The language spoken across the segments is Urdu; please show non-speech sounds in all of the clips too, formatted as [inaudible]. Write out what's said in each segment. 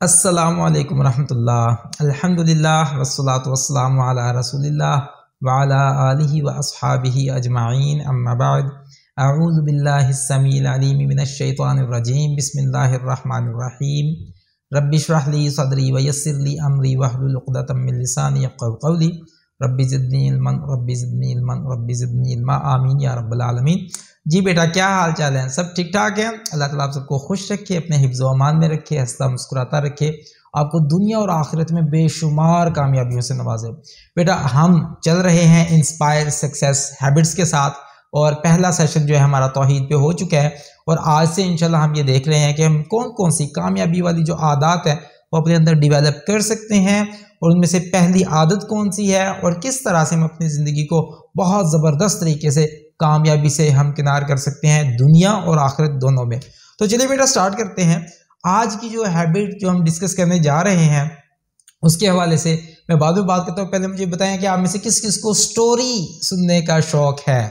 السلام علیکم ورحمۃ اللہ۔ الحمد للہ وسلاۃ وسلام علی رسول اللہ وعلى آلہ و اصحابہ اجمعین، اما بعد۔ اعوذ باللہ السمیع العلیم من الشیطان الرجیم۔ بسم اللہ الرحمن الرحیم۔ رب اشرح لی صدری ویسر لی امری واحلل عقدۃ من لسانی یفقهوا قولی۔ رب زدنی علما، رب زدنی علما، رب زدنی علما، آمین یا رب العالمین۔ جی بیٹا، کیا حال چال ہے سب ٹھیک ٹھاک ہے اللہ تعالیٰ آپ سب کو خوش رکھے، اپنے حفظ و امان میں رکھے ہنستا مسکراتا رکھے۔ آپ کو دنیا اور آخرت میں بے شمار کامیابیوں سے نوازے۔ بیٹا، ہم چل رہے ہیں انسپائر سکسیس ہیبٹس کے ساتھ اور پہلا سیشن جو ہے ہمارا توحید پہ ہو چکا ہے۔ اور آج سے انشاءاللہ ہم یہ دیکھ رہے ہیں کہ ہم کون کون سی کامیابی والی جو عادات ہیں وہ اپنے اندر ڈیولپ کر سکتے ہیں۔ اور ان میں سے پہلی عادت کون سی ہے؟ اور کس طرح سے ہم اپنی زندگی کو بہت زبردست طریقے سے کامیابی سے ہم کنار کر سکتے ہیں دنیا اور آخرت دونوں میں۔ تو چلیے بیٹا سٹارٹ کرتے ہیں۔ آج کی جو ہیبٹ جو ہم ڈسکس کرنے جا رہے ہیں، اس کے حوالے سے میں بعد میں بات کرتا ہوں۔ پہلے مجھے بتائیں کہ آپ میں سے کس کس کو سٹوری سننے کا شوق ہے؟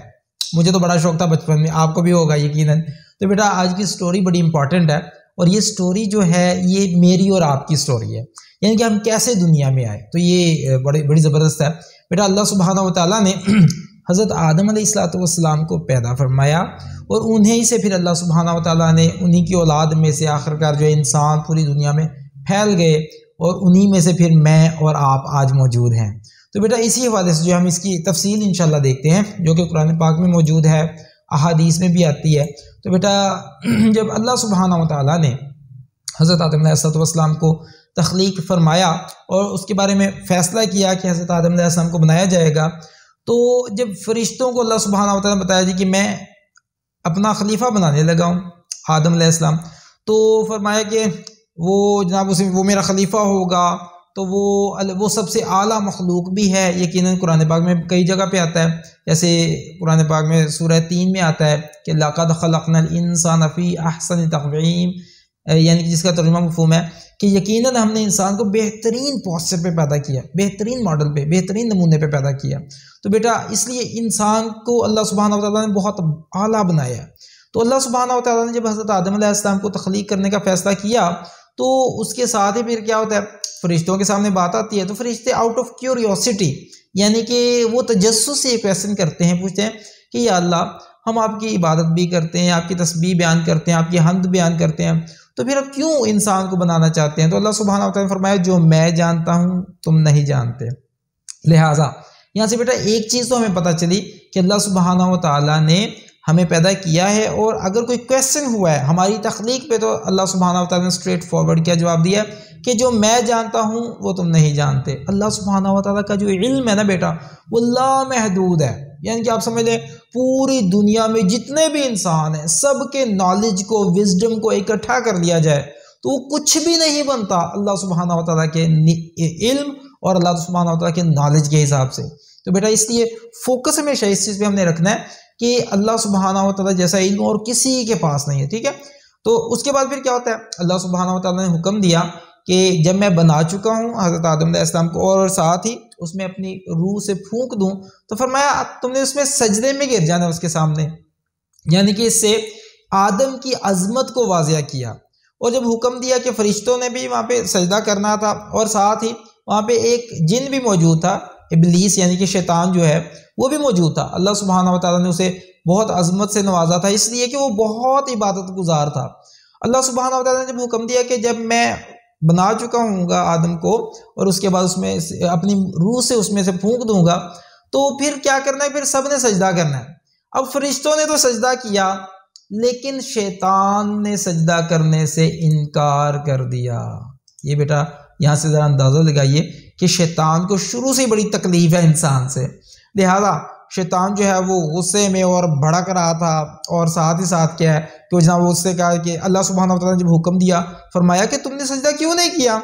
مجھے تو بڑا شوق تھا بچپن میں، آپ کو بھی ہوگا یقیناً۔ تو بیٹا آج کی سٹوری بڑی امپورٹنٹ ہے اور یہ سٹوری جو ہے، یہ میری اور آپ کی سٹوری ہے۔ یعنی کہ ہم کیسے دنیا میں آئے؟ تو یہ بڑی بڑی زبردست ہے۔ بیٹا اللہ سبحانہ و تعالیٰ نے حضرت آدم علیہ السلاۃ والسلام کو پیدا فرمایا اور انہیں سے پھر اللہ سبحانہ و تعالیٰ نے انہی کی اولاد میں سے آخر کار جو انسان پوری دنیا میں پھیل گئے اور انہی میں سے پھر میں اور آپ آج موجود ہیں۔ تو بیٹا، اسی حوالے سے جو ہم اس کی تفصیل انشاءاللہ دیکھتے ہیں، جو کہ قرآن پاک میں موجود ہے، احادیث میں بھی آتی ہے۔ تو بیٹا، [clears throat] جب اللہ سبحانہ و تعالیٰ نے حضرت آدم علیہ والسلام کو تخلیق فرمایا اور اس کے بارے میں فیصلہ کیا کہ حضرت آدم علیہ السلام کو بنایا جائے گا تو جب فرشتوں کو اللہ سبحانہ و تعالیٰ نے بتایا جی کہ میں اپنا خلیفہ بنانے لگا ہوں، آدم علیہ السلام، تو فرمایا کہ وہ جناب اسے وہ میرا خلیفہ ہوگا، تو وہ وہ سب سے اعلیٰ مخلوق بھی ہے، یقیناً قرآن پاک میں کئی جگہ پہ آتا ہے، جیسے قرآن پاک میں سورہ تین میں آتا ہے کہ لقد خلقنا الانسان فی احسن تقویم یعنی کہ جس کا ترجمہ مفہوم ہے کہ یقیناً ہم نے انسان کو بہترین پوسچر پہ پیدا کیا، بہترین ماڈل پہ، بہترین نمونے پہ پیدا کیا۔ تو بیٹا، اس لیے انسان کو اللہ سبحانہ و تعالیٰ نے بہت اعلیٰ بنایا۔ تو اللہ سبحانہ و تعالیٰ نے جب حضرت آدم علیہ السلام کو تخلیق کرنے کا فیصلہ کیا، تو اس کے ساتھ ہی پھر کیا ہوتا ہے، فرشتوں کے سامنے بات آتی ہے۔ تو فرشتے آؤٹ آف کیوریوسٹی یعنی کہ وہ تجسس سے یہ کویشچن کرتے ہیں، پوچھتے ہیں کہ یا اللہ، ہم آپ کی عبادت بھی کرتے ہیں، آپ کی تسبیح بیان کرتے ہیں، آپ کی حمد بیان کرتے ہیں۔ تو پھر اب کیوں انسان کو بنانا چاہتے ہیں؟ تو اللہ سبحانہ و تعالیٰ نے فرمایا، جو میں جانتا ہوں، تم نہیں جانتے۔ لہٰذا، یہاں سے بیٹا، ایک چیز تو ہمیں پتہ چلی کہ اللہ سبحانہ و تعالیٰ نے ہمیں پیدا کیا ہے اور اگر کوئی کویشچن ہوا ہے، ہماری تخلیق پہ تو اللہ سبحانہ و تعالیٰ نے اسٹریٹ فارورڈ کیا جواب دیا ہے کہ جو میں جانتا ہوں، وہ تم نہیں جانتے۔ اللہ سبحانہ و تعالیٰ کا جو علم ہے نا بیٹا، وہ اللہ محدود ہے۔ یعنی کہ آپ سمجھ لیں پوری دنیا میں جتنے بھی انسان ہیں، سب کے نالج کو وزڈم کو اکٹھا کر لیا جائے، تو وہ کچھ بھی نہیں بنتا اللہ سبحانہ و تعالیٰ کے علم اور اللہ سبحانہ و تعالیٰ کے نالج کے حساب سے۔ تو بیٹا، اس لیے فوکس ہمیشہ اس چیز پہ ہم نے رکھنا ہے کہ اللہ سبحانہ و تعالیٰ جیسا علم اور کسی کے پاس نہیں ہے، ٹھیک ہے؟ تو اس کے بعد پھر کیا ہوتا ہے؟ اللہ سبحانہ و تعالیٰ نے حکم دیا کہ جب میں بنا چکا ہوں حضرت آدم علیہ السلام کو اور ساتھ ہی اس میں اپنی روح سے پھونک دوں۔ تو فرمایا، تم نے اس میں سجدے میں گر جانا اس کے سامنے۔ یعنی کہ اس سے آدم کی عظمت کو واضح کیا۔ اور جب حکم دیا کہ فرشتوں نے بھی وہاں پہ سجدہ کرنا تھا، اور ساتھ ہی وہاں پہ ایک جن بھی موجود تھا، ابلیس یعنی کہ شیطان جو ہے، وہ بھی موجود تھا۔ اللہ سبحانہ و تعالیٰ نے اسے بہت عظمت سے نوازا تھا، اس لیے کہ وہ بہت عبادت گزار تھا۔ اللہ سبحانہ و تعالیٰ نے جب حکم دیا کہ جب میں بنا چکا ہوں گا آدم کو اور اس کے بعد اس میں اپنی روح سے اس میں سے پھونک دوں گا، تو پھر کیا کرنا ہے؟ پھر سب نے سجدہ کرنا ہے۔ اب فرشتوں نے تو سجدہ کیا، لیکن شیطان نے سجدہ کرنے سے انکار کر دیا۔ یہ بیٹا، یہاں سے ذرا اندازہ لگائیے کہ شیطان کو شروع سے بڑی تکلیف ہے انسان سے۔ لہذا شیطان جو ہے وہ غصے میں اور بھڑک رہا تھا اور ساتھ ہی ساتھ کیا ہے کہ جناب اس سے کہا کہ اللہ سبحانہ و تعالیٰ نے جب حکم دیا، فرمایا کہ تم نے سجدہ کیوں نہیں کیا؟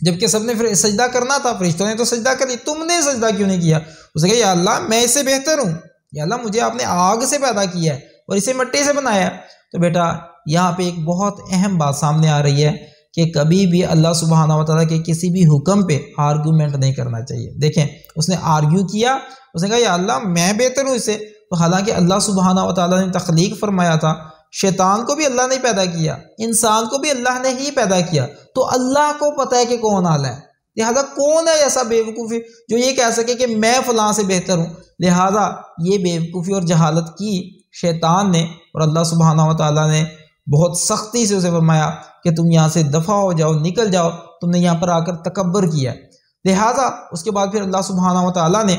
جبکہ سب نے سجدہ کرنا تھا، فرشتوں نے تو سجدہ کر لی، تم نے سجدہ کیوں نہیں کیا؟ اسے کہا، یا اللہ، میں اس سے بہتر ہوں۔ یا اللہ، مجھے آپ نے آگ سے پیدا کیا ہے اور اسے مٹی سے بنایا تو بیٹا، یہاں پہ ایک بہت اہم بات سامنے آ رہی ہے۔ کہ کبھی بھی اللہ سبحانہ و تعالیٰ کے کسی بھی حکم پہ آرگومنٹ نہیں کرنا چاہیے۔ دیکھیں، اس نے آرگیو کیا، اس نے کہا، یا اللہ، میں بہتر ہوں اسے۔ تو حالانکہ اللہ سبحانہ و تعالیٰ نے تخلیق فرمایا تھا۔ شیطان کو بھی اللہ نے پیدا کیا، انسان کو بھی اللہ نے ہی پیدا کیا۔ تو اللہ کو پتہ ہے کہ کون آلہ ہے۔ لہٰذا کون ہے ایسا بےوقوفی جو یہ کہہ سکے کہ میں فلاں سے بہتر ہوں؟ لہٰذا یہ بے وقوفی اور جہالت کی شیطان نے اور اللہ سبحانہ و تعالیٰ نے بہت سختی سے اسے فرمایا کہ تم یہاں سے دفع ہو جاؤ، نکل جاؤ۔ تم نے یہاں پر آ کر تکبر کیا۔ لہٰذا اس کے بعد پھر اللہ سبحانہ و تعالیٰ نے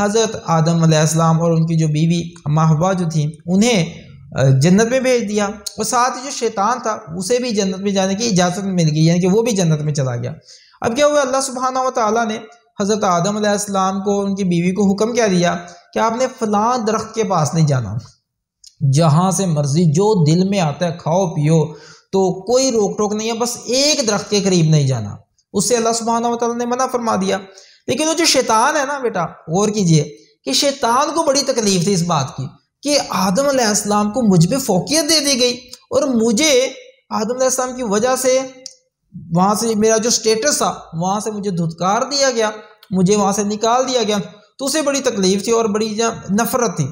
حضرت آدم علیہ السلام اور ان کی جو بیوی محبا جو تھیں، انہیں جنت میں بھیج دیا۔ اور ساتھ ہی جو شیطان تھا، اسے بھی جنت میں جانے کی اجازت مل گئی یعنی کہ وہ بھی جنت میں چلا گیا۔ اب کیا ہوا؟ اللہ سبحانہ و تعالیٰ نے حضرت آدم علیہ السلام کو، ان کی بیوی کو حکم کیا دیا کہ آپ نے فلاں درخت کے پاس نہیں جانا۔ جہاں سے مرضی جو دل میں آتا ہے کھاؤ پیو، تو کوئی روک ٹوک نہیں ہے، بس ایک درخت کے قریب نہیں جانا۔ اس سے اللہ سبحانہ و تعالیٰ نے منع فرما دیا۔ لیکن وہ جو شیطان ہے نا بیٹا، غور کیجیے کہ شیطان کو بڑی تکلیف تھی اس بات کی کہ آدم علیہ السلام کو مجھ پہ فوقیت دے دی گئی۔ اور مجھے آدم علیہ السلام کی وجہ سے وہاں سے میرا جو سٹیٹس تھا، وہاں سے مجھے دھتکار دیا گیا، مجھے وہاں سے نکال دیا گیا۔ تو اسے بڑی تکلیف تھی اور بڑی نفرت تھی۔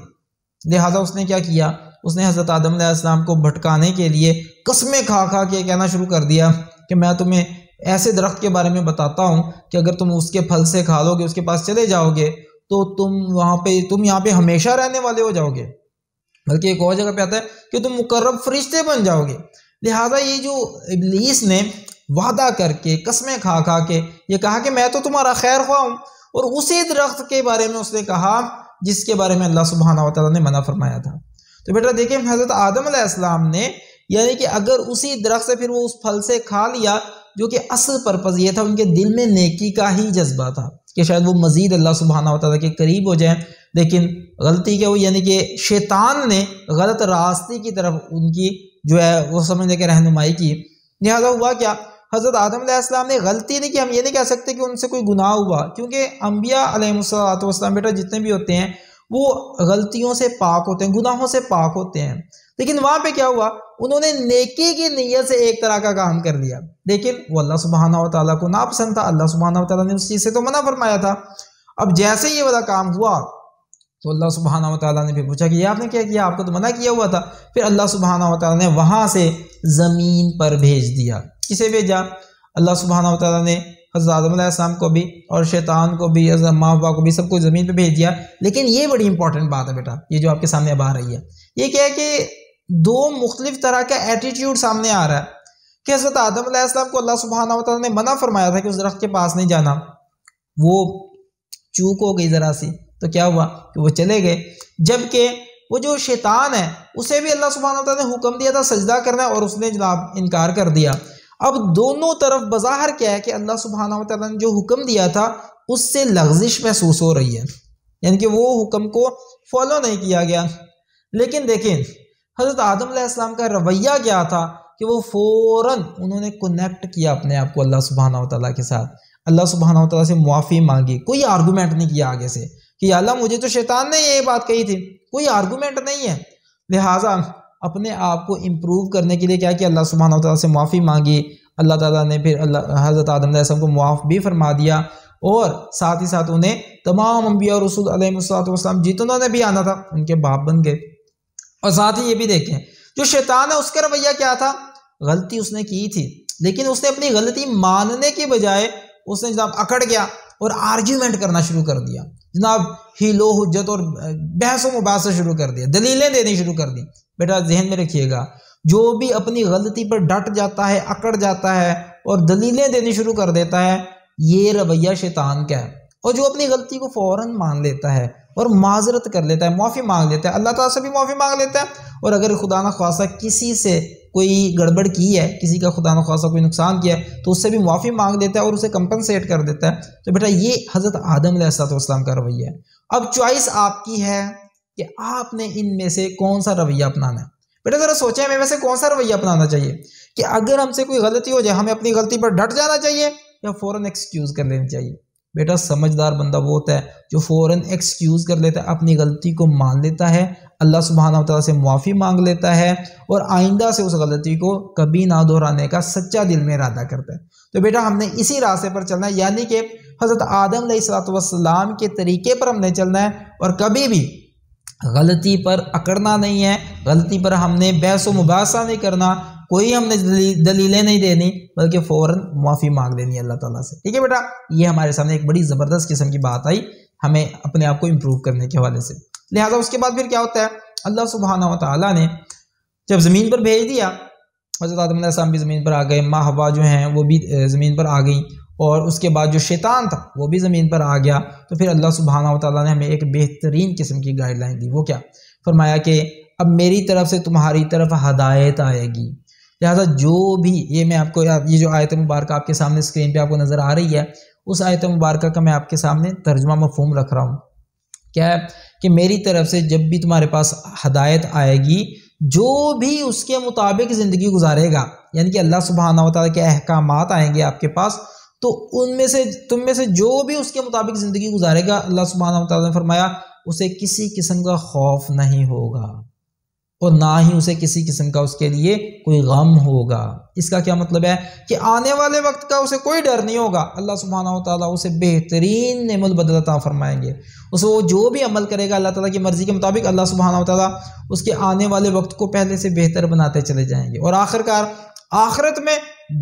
لہٰذا اس نے کیا کیا؟ اس نے حضرت آدم علیہ السلام کو بھٹکانے کے لیے قسمیں کھا کھا کے کہنا شروع کر دیا کہ میں تمہیں ایسے درخت کے بارے میں بتاتا ہوں کہ اگر تم اس کے پھل سے کھا لو گے، اس کے پاس چلے جاؤ گے، تو تم وہاں پہ، تم یہاں پہ ہمیشہ رہنے والے ہو جاؤ گے۔ بلکہ ایک اور جگہ پہ آتا ہے کہ تم مقرب فرشتے بن جاؤ گے۔ لہٰذا یہ جو ابلیس نے وعدہ کر کے، قسمیں کھا کھا کے، یہ کہا کہ میں تو تمہارا خیر خواہ ہوں، اور اسی درخت کے بارے میں اس نے کہا جس کے بارے میں اللہ سبحانہ و تعالیٰ نے منع فرمایا تھا۔ تو بیٹا دیکھیں، حضرت آدم علیہ السلام نے یعنی کہ اگر اسی درخت سے پھر وہ اس پھل سے کھا لیا، جو کہ اصل پرپز یہ تھا، ان کے دل میں نیکی کا ہی جذبہ تھا کہ شاید وہ مزید اللہ سبحانہ و تعالیٰ کے قریب ہو جائیں۔ لیکن غلطی کیا وہ یعنی کہ شیطان نے غلط راستے کی طرف ان کی جو ہے، وہ سمجھنے کے رہنمائی کی۔ لہٰذا ہوا کیا؟ حضرت آدم علیہ السلام نے غلطی نہیں کی، ہم یہ نہیں کہہ سکتے کہ ان سے کوئی گناہ ہوا۔ کیونکہ انبیاء علیہ والسلام بیٹا جتنے بھی ہوتے ہیں، وہ غلطیوں سے پاک ہوتے ہیں، گناہوں سے پاک ہوتے ہیں۔ لیکن وہاں پہ کیا ہوا؟ انہوں نے نیکی کی نیت سے ایک طرح کا کام کر لیا۔ لیکن وہ اللہ سبحانہ و تعالیٰ کو ناپسند تھا۔ اللہ سبحانہ و تعالیٰ نے اس چیز سے تو منع فرمایا تھا۔ اب جیسے یہ والا کام ہوا تو اللہ سبحانہ و تعالیٰ نے پھر پوچھا کہ یہ آپ نے کیا کیا؟ آپ کو تو منع کیا ہوا تھا۔ پھر اللہ سبحانہ و تعالیٰ نے وہاں سے زمین پر بھیج دیا۔ کسے بھیجا؟ اللہ سبحانہ و تعالیٰ نے حضرت آدم علیہ السلام کو بھی اور شیطان کو بھی، حضرت ماں باپ کو بھی سب کو زمین پہ بھیج دیا۔ لیکن یہ بڑی امپورٹنٹ بات ہے بیٹا، یہ جو آپ کے سامنے اب آ رہی ہے۔ یہ کیا ہے کہ دو مختلف طرح کا ایٹیٹیوڈ سامنے آ رہا ہے۔ کہ حضرت آدم علیہ السلام کو اللہ سبحانہ و تعالیٰ نے منع فرمایا تھا کہ اس درخت کے پاس نہیں جانا۔ وہ چوک ہو گئی ذرا سی۔ تو کیا ہوا کہ وہ چلے گئے۔ جبکہ وہ جو شیطان ہے، اسے بھی اللہ سبحانہ تعالیٰ نے حکم دیا تھا سجدہ کرنا اور اس نے جناب انکار کر دیا۔ اب دونوں طرف بظاہر کیا ہے کہ اللہ سبحانہ و تعالیٰ نے جو حکم دیا تھا، اس سے لغزش محسوس ہو رہی ہے۔ یعنی کہ وہ حکم کو فالو نہیں کیا گیا۔ لیکن دیکھیں، حضرت آدم علیہ السلام کا رویہ کیا تھا کہ وہ فوراً انہوں نے کنیکٹ کیا اپنے آپ کو اللہ سبحانہ و تعالیٰ کے ساتھ۔ اللہ سبحانہ و تعالیٰ سے معافی مانگی، کوئی آرگومنٹ نہیں کیا آگے سے۔ کہ اللہ مجھے تو شیطان نے یہ بات کہی تھی۔ کوئی آرگومنٹ نہیں ہے۔ لہٰذا اپنے آپ کو امپروو کرنے کے لیے کیا کہ اللہ سبحانہ و تعالیٰ سے معافی مانگی۔ اللہ تعالیٰ نے پھر اللہ، حضرت آدم علیہ السلام کو معاف بھی فرما دیا۔ اور ساتھ ہی ساتھ انہیں تمام انبیاء اور رسول علیہ والسلام جتنوں نے بھی آنا تھا، ان کے باپ بن گئے۔ اور ساتھ ہی یہ بھی دیکھیں، جو شیطان ہے، اس کا رویہ کیا تھا؟ غلطی اس نے کی تھی۔ لیکن اس نے اپنی غلطی ماننے کے بجائے اس نے جناب اکڑ گیا اور آرگیومنٹ کرنا شروع کر دیا۔ جناب، ہی لو حجت اور بحث و مباحثہ شروع کر دیا، دلیلیں دینی شروع کر دی بیٹا، ذہن میں رکھیے گا، جو بھی اپنی غلطی پر ڈٹ جاتا ہے، اکڑ جاتا ہے اور دلیلیں دینی شروع کر دیتا ہے، یہ رویہ شیطان کا ہے۔ اور جو اپنی غلطی کو فوراً مان لیتا ہے اور معذرت کر لیتا ہے، معافی مانگ لیتا ہے۔ اللہ تعالیٰ سے بھی معافی مانگ لیتا ہے۔ اور اگر خدا نخواستہ کسی سے کوئی گڑبڑ کی ہے، کسی کا خدا نخواستہ کوئی نقصان کیا ہے، تو اس سے بھی معافی مانگ لیتا ہے اور اسے کمپنسیٹ کر دیتا ہے۔ تو بیٹا، یہ حضرت آدم علیہ السلط والسلام کا رویہ ہے۔ اب چوائس آپ کی ہے کہ آپ نے ان میں سے کون سا رویہ اپنانا ہے۔ بیٹا، ذرا سوچیں، ہمیں ویسے کون سا رویہ اپنانا چاہیے؟ کہ اگر ہم سے کوئی غلطی ہو جائے، ہمیں اپنی غلطی پر ڈٹ جانا چاہیے یا فوراً ایکسکیوز کر لینی چاہیے۔ بیٹا سمجھدار بندہ وہ ہوتا ہے جو فوراً ایکسکیوز کر لیتا ہے، اپنی غلطی کو مان لیتا ہے، اللہ سبحانہ تعالیٰ سے معافی مانگ لیتا ہے اور آئندہ سے اس غلطی کو کبھی نہ دہرانے کا سچا دل میں ارادہ کرتا ہے۔ تو بیٹا ہم نے اسی راستے پر چلنا ہے یعنی کہ حضرت آدم علیہ السلاۃ والسلام کے طریقے پر ہم نے چلنا ہے اور کبھی بھی غلطی پر اکڑنا نہیں ہے، غلطی پر ہم نے بحث و مباحثہ نہیں کرنا۔ کوئی ہم نے دلیلیں نہیں دینی، بلکہ فوراً معافی مانگ دینی اللہ تعالیٰ سے۔ ٹھیک ہے بیٹا؟ یہ ہمارے سامنے ایک بڑی زبردست قسم کی بات آئی، ہمیں اپنے آپ کو امپروو کرنے کے حوالے سے۔ لہٰذا اس کے بعد پھر کیا ہوتا ہے؟ اللہ سبحانہ و تعالیٰ نے جب زمین پر بھیج دیا، حضرت آدم علیہ السلام بھی زمین پر آ گئے، ماں ہوا جو ہیں وہ بھی زمین پر آ گئیں، اور اس کے بعد جو شیطان تھا وہ بھی زمین پر آ گیا۔ تو پھر اللہ سبحانہ و تعالیٰ نے ہمیں ایک بہترین قسم کی گائیڈ لائن دی۔ وہ کیا؟ فرمایا کہ اب میری طرف سے تمہاری طرف ہدایت آئے گی۔ لہٰذا جو بھی یہ میں آپ کو یہ جو آیت مبارکہ آپ کے سامنے اسکرین پہ آپ کو نظر آ رہی ہے، اس آیت مبارکہ کا میں آپ کے سامنے ترجمہ مفہوم رکھ رہا ہوں۔ کیا ہے کہ میری طرف سے جب بھی تمہارے پاس ہدایت آئے گی، جو بھی اس کے مطابق زندگی گزارے گا یعنی کہ اللہ سبحانہ و تعالیٰ کے احکامات آئیں گے آپ کے پاس، تو ان میں سے تم میں سے جو بھی اس کے مطابق زندگی گزارے گا، اللہ سبحانہ و تعالیٰ نے فرمایا، اسے کسی قسم کا خوف نہیں ہوگا۔ اور نہ ہی اسے کسی قسم کا اس کے لیے کوئی غم ہوگا۔ اس کا کیا مطلب ہے کہ آنے والے وقت کا اسے کوئی ڈر نہیں ہوگا۔ اللہ سبحانہ و تعالیٰ اسے بہترین نعم البدلتا فرمائیں گے۔ اسے وہ جو بھی عمل کرے گا اللہ تعالیٰ کی مرضی کے مطابق اللہ سبحانہ و تعالیٰ اس کے آنے والے وقت کو پہلے سے بہتر بناتے چلے جائیں گے۔ اور آخر کار آخرت میں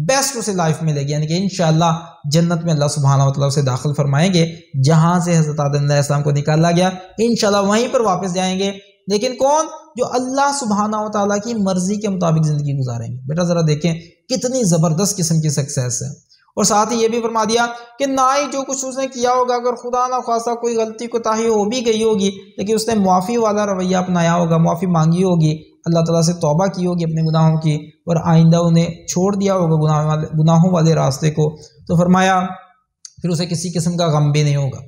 بیسٹ اسے لائف ملے گی۔ یعنی کہ انشاءاللہ جنت میں اللہ سبحانہ و تعالیٰ اسے داخل فرمائیں گے۔ جہاں سے حضرت علیہ السلام کو نکالا گیا، انشاءاللہ وہیں پر واپس جائیں گے۔ لیکن کون؟ جو اللہ سبحانہ و تعالیٰ کی مرضی کے مطابق زندگی گزاریں گے۔ بیٹا ذرا دیکھیں کتنی زبردست قسم کی سکسیس ہے۔ اور ساتھ ہی یہ بھی فرما دیا کہ نہ ہی جو کچھ اس نے کیا ہوگا، اگر خدا نہ خواصہ کوئی غلطی کو تاہی ہو بھی گئی ہوگی، لیکن اس نے معافی والا رویہ اپنایا ہوگا، معافی مانگی ہوگی، اللہ تعالیٰ سے توبہ کی ہوگی اپنے گناہوں کی اور آئندہ انہیں چھوڑ دیا ہوگا گناہ والے گناہوں والے راستے کو۔ تو فرمایا، پھر اسے کسی قسم کا غم بھی نہیں ہوگا۔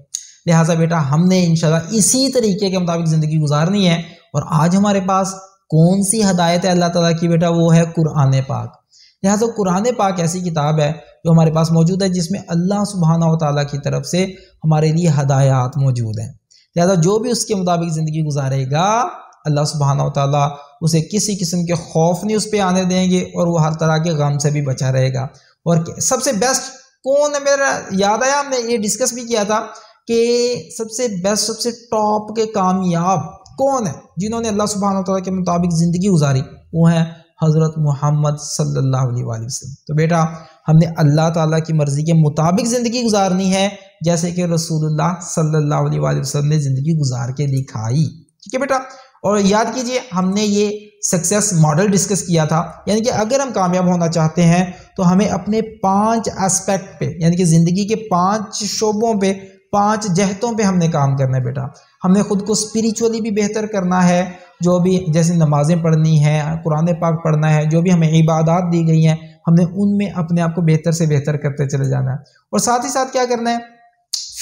لہٰذا بیٹا، ہم نے انشاءاللہ اسی طریقے کے مطابق زندگی گزارنی ہے اور آج ہمارے پاس کون سی ہدایت ہے اللہ تعالیٰ کی بیٹا؟ وہ ہے قرآن پاک۔ لہٰذا قرآن پاک ایسی کتاب ہے جو ہمارے پاس موجود ہے، جس میں اللہ سبحانہ و تعالیٰ کی طرف سے ہمارے لیے ہدایات موجود ہیں۔ لہٰذا جو بھی اس کے مطابق زندگی گزارے گا، اللہ سبحانہ و تعالیٰ اسے کسی قسم کے خوف نہیں اس پہ آنے دیں گے اور وہ ہر طرح کے غم سے بھی بچا رہے گا۔ اور سب سے بیسٹ کون ہے میرا؟ یاد آیا ہم نے یہ ڈسکس بھی کیا تھا کہ سب سے بیسٹ سب سے ٹاپ کے کامیاب کون ہے؟ جنہوں نے اللہ سبحانہ تعالیٰ کے مطابق زندگی گزاری، وہ ہیں حضرت محمد صلی اللہ علیہ وآلہ وسلم۔ تو بیٹا، ہم نے اللہ تعالیٰ کی مرضی کے مطابق زندگی گزارنی ہے، جیسے کہ رسول اللہ صلی اللہ علیہ وآلہ وسلم نے زندگی گزار کے دکھائی۔ ٹھیک ہے بیٹا؟ اور یاد کیجیے، ہم نے یہ سکسیس ماڈل ڈسکس کیا تھا یعنی کہ اگر ہم کامیاب ہونا چاہتے ہیں، تو ہمیں اپنے پانچ اسپیکٹ پہ یعنی کہ زندگی کے پانچ شعبوں پہ پانچ جہتوں پہ ہم نے کام کرنا ہے بیٹا۔ ہم نے خود کو اسپریچولی بھی بہتر کرنا ہے، جو بھی جیسے نمازیں پڑھنی ہیں، قرآن پاک پڑھنا ہے، جو بھی ہمیں عبادات دی گئی ہیں، ہم نے ان میں اپنے آپ کو بہتر سے بہتر کرتے چلے جانا ہے۔ اور ساتھ ہی ساتھ کیا کرنا ہے؟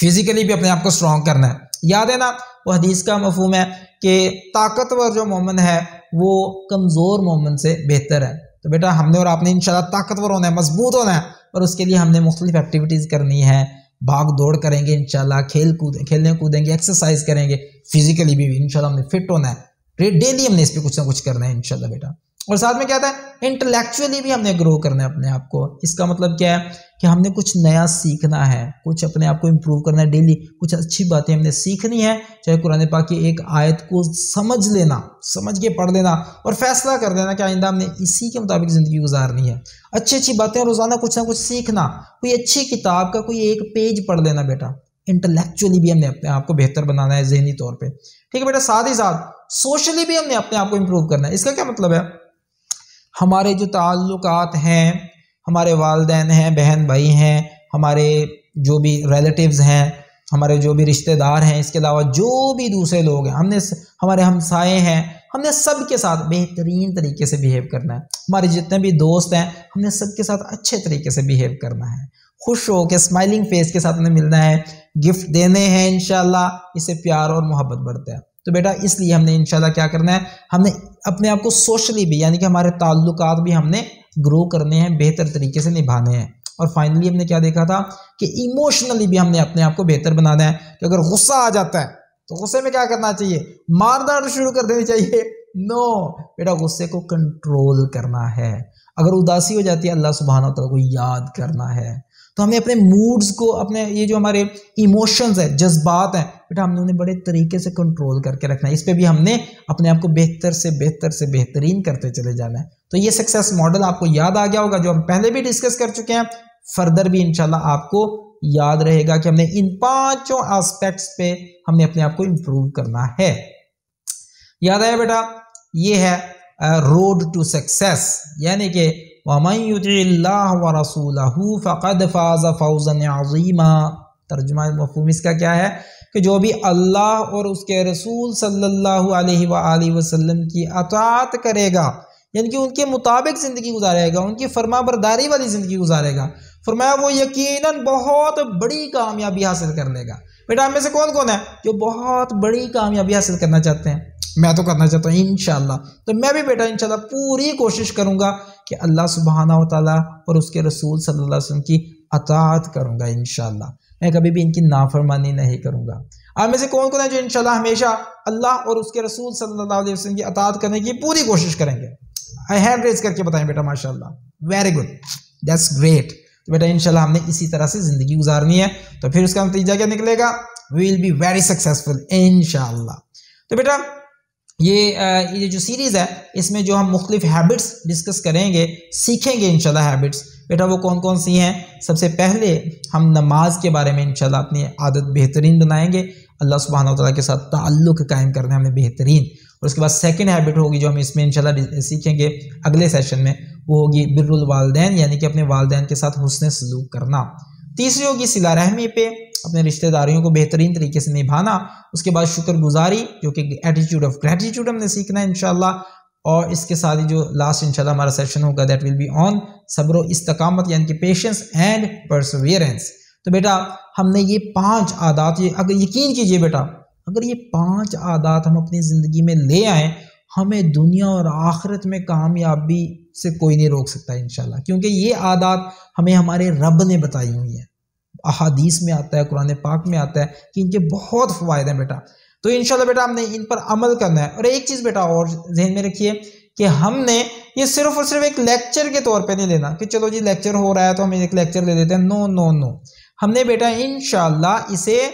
فزیکلی بھی اپنے آپ کو اسٹرانگ کرنا ہے۔ یاد ہے نا، وہ حدیث کا مفہوم ہے کہ طاقتور جو مومن ہے، وہ کمزور مومن سے بہتر ہے۔ تو بیٹا، ہم نے اور آپ نے انشاءاللہ طاقتور ہونا ہے، مضبوط ہونا ہے، اور اس کے لیے ہم نے مختلف ایکٹیویٹیز کرنی ہے بھاگ دوڑ کریں گے، انشاءاللہ کھیل کود، کھیلنے کودیں گے ایکسرسائز کریں گے فزیکلی بھی، انشاءاللہ ہم نے فٹ ہونا ہے۔ ڈیلی ہم نے اس پہ کچھ نہ کچھ کرنا ہے، انشاءاللہ بیٹا۔ اور ساتھ میں کیا تھا انٹلیکچولی بھی ہم نے گرو کرنا ہے اپنے آپ کو۔ اس کا مطلب کیا ہے کہ ہم نے کچھ نیا سیکھنا ہے، کچھ اپنے آپ کو امپروو کرنا ہے ڈیلی کچھ اچھی باتیں ہم نے سیکھنی ہے چاہے قرآن پاک کی ایک آیت کو سمجھ لینا، سمجھ کے پڑھ لینا اور فیصلہ کر دینا کہ آئندہ ہم نے اسی کے مطابق زندگی گزارنی ہے۔ اچھی اچھی باتیں روزانہ کچھ نہ کچھ سیکھنا، کوئی اچھی کتاب کا کوئی ایک پیج پڑھ لینا بیٹا۔ انٹلیکچولی بھی ہم نے اپنے آپ کو بہتر بنانا ہے ذہنی طور پہ۔ ٹھیک ہے بیٹا، ساتھ ہی ساتھ سوشلی بھی ہم نے اپنے آپ کو امپروو کرنا ہے۔ اس کا کیا مطلب ہے؟ ہمارے جو تعلقات ہیں، ہمارے والدین ہیں، بہن بھائی ہیں، ہمارے جو بھی ریلیٹیوز ہیں، ہمارے جو بھی رشتہ دار ہیں، اس کے علاوہ جو بھی دوسرے لوگ ہیں، ہم نے ہمارے ہمسائے ہیں، ہم نے سب کے ساتھ بہترین طریقے سے بیہیو کرنا ہے۔ ہمارے جتنے بھی دوست ہیں، ہم نے سب کے ساتھ اچھے طریقے سے بیہیو کرنا ہے۔ خوش ہو کے اسمائلنگ فیس کے ساتھ ہمیں ملنا ہے۔ گفٹ دینے ہیں انشاءاللہ، اس سے پیار اور محبت بڑھتا ہے۔ تو بیٹا، اس لیے ہم نے انشاءاللہ کیا کرنا ہے؟ ہم نے اپنے آپ کو سوشلی بھی یعنی کہ ہمارے تعلقات بھی ہم نے گرو کرنے ہیں، بہتر طریقے سے نبھانے ہیں۔ اور فائنلی ہم نے کیا دیکھا تھا کہ ایموشنلی بھی ہم نے اپنے آپ کو بہتر بنانا ہے۔ کہ اگر غصہ آ جاتا ہے، تو غصے میں کیا کرنا چاہیے؟ مار دار شروع کر دینی چاہیے۔ نو بیٹا، غصے کو کنٹرول کرنا ہے۔ اگر اداسی ہو جاتی ہے، اللہ سبحانہ تعالیٰ کو یاد کرنا ہے۔ تو ہمیں اپنے موڈز کو، اپنے یہ جو ہمارے ایموشنز ہیں، جذبات ہیں، بیٹا ہم نے انہیں بڑے طریقے سے کنٹرول کر کے رکھنا ہے۔ اس پہ بھی ہم نے اپنے آپ کو بہتر سے بہتر سے بہترین کرتے چلے جانا ہے۔ تو یہ سکسیس ماڈل آپ کو یاد آ گیا ہوگا، جو ہم پہلے بھی ڈسکس کر چکے ہیں۔ فردر بھی انشاءاللہ آپ کو یاد رہے گا کہ ہم نے ان پانچوں آسپیکٹس پہ ہم نے اپنے آپ کو امپروو کرنا ہے۔ یاد آیا بیٹا؟ یہ ہے روڈ ٹو سکسیس یعنی کہ وَمَن يُطِعِ اللَّهَ وَرَسُولَهُ فَقَدْ فَازَ فَوْزًا عَظِيمًا۔ ترجمہ مفہوم اس کا کیا ہے؟ کہ جو بھی اللہ اور اس کے رسول صلی اللہ علیہ وآلہ وسلم کی اطاعت کرے گا یعنی کہ ان کے مطابق زندگی گزارے گا، ان کی فرما برداری والی زندگی گزارے گا، فرمایا وہ یقیناً بہت بڑی کامیابی حاصل کر لے گا۔ بیٹا، ہم میں سے کون کون ہے جو بہت بڑی کامیابی حاصل کرنا چاہتے ہیں؟ میں تو کرنا چاہتا ہوں، انشاءاللہ۔ تو میں بھی بیٹا، انشاءاللہ، پوری کوشش کروں گا کہ اللہ سبحانہ و تعالیٰ اور اس کے رسول صلی اللہ علیہ وسلم کی اطاعت کروں گا، انشاءاللہ۔ میں کبھی بھی ان کی نافرمانی نہیں کروں گا۔ آپ میں سے کون کون ہے جو انشاءاللہ ہمیشہ اللہ اور اس کے رسول صلی اللہ علیہ وسلم کی اطاعت کرنے کی پوری کوشش کریں گے؟ ہینڈ ریز کر کے بتائیں بیٹا ماشاء اللہ ویری گڈ دیٹس گریٹ تو بیٹا، انشاءاللہ ہم نے اسی طرح سے زندگی گزارنی ہے۔ تو پھر اس کا نتیجہ کیا نکلے گا؟ We will be very successful انشاءاللہ۔ تو بیٹا یہ یہ جو سیریز ہے، اس میں جو ہم مختلف ہیبٹس ڈسکس کریں گے، سیکھیں گے انشاءاللہ ہیبٹس بیٹا، وہ کون کون سی ہیں؟ سب سے پہلے ہم نماز کے بارے میں انشاءاللہ اپنی عادت بہترین بنائیں گے. اللہ سبحانہ و تعالیٰ کے ساتھ تعلق قائم کرنا ہمیں بہترین. اور اس کے بعد سیکنڈ ہیبٹ ہوگی جو ہم اس میں انشاءاللہ سیکھیں گے اگلے سیشن میں، وہ ہوگی بر الوالدین یعنی کہ اپنے والدین کے ساتھ حسن سلوک کرنا. تیسری ہوگی سلا رحمی پہ. اپنے رشتہ داریوں کو بہترین طریقے سے نبھانا، اس کے بعد شکر گزاری، جو کہ ایٹیچیوڈ آف گریٹیچیوڈ ہم نے سیکھنا ہے انشاءاللہ۔ اور اس کے ساتھ ہی جو لاسٹ انشاءاللہ ہمارا سیشن ہوگا دیٹ ول بی آن صبر و استقامت یعنی کہ پیشنس اینڈ پرسویئرنس تو بیٹا، ہم نے یہ پانچ عادات، یہ اگر یقین کیجیے بیٹا، اگر یہ پانچ عادات ہم اپنی زندگی میں لے آئیں، ہمیں دنیا اور آخرت میں کامیابی سے کوئی نہیں روک سکتا انشاءاللہ۔ کیونکہ یہ عادات ہمیں ہمارے رب نے بتائی ہوئی ہیں۔ احادیث میں آتا ہے، قرآن پاک میں آتا ہے کہ ان کے بہت فوائد ہیں بیٹا۔ تو انشاءاللہ بیٹا، ہم نے ان پر عمل کرنا ہے۔ اور ایک چیز بیٹا اور ذہن میں رکھیے کہ ہم نے یہ صرف اور صرف ایک لیکچر کے طور پہ نہیں لینا کہ چلو جی لیکچر ہو رہا ہے تو ہم ایک لیکچر لے لیتے ہیں۔ نو نو نو ہم نے بیٹا انشاءاللہ اسے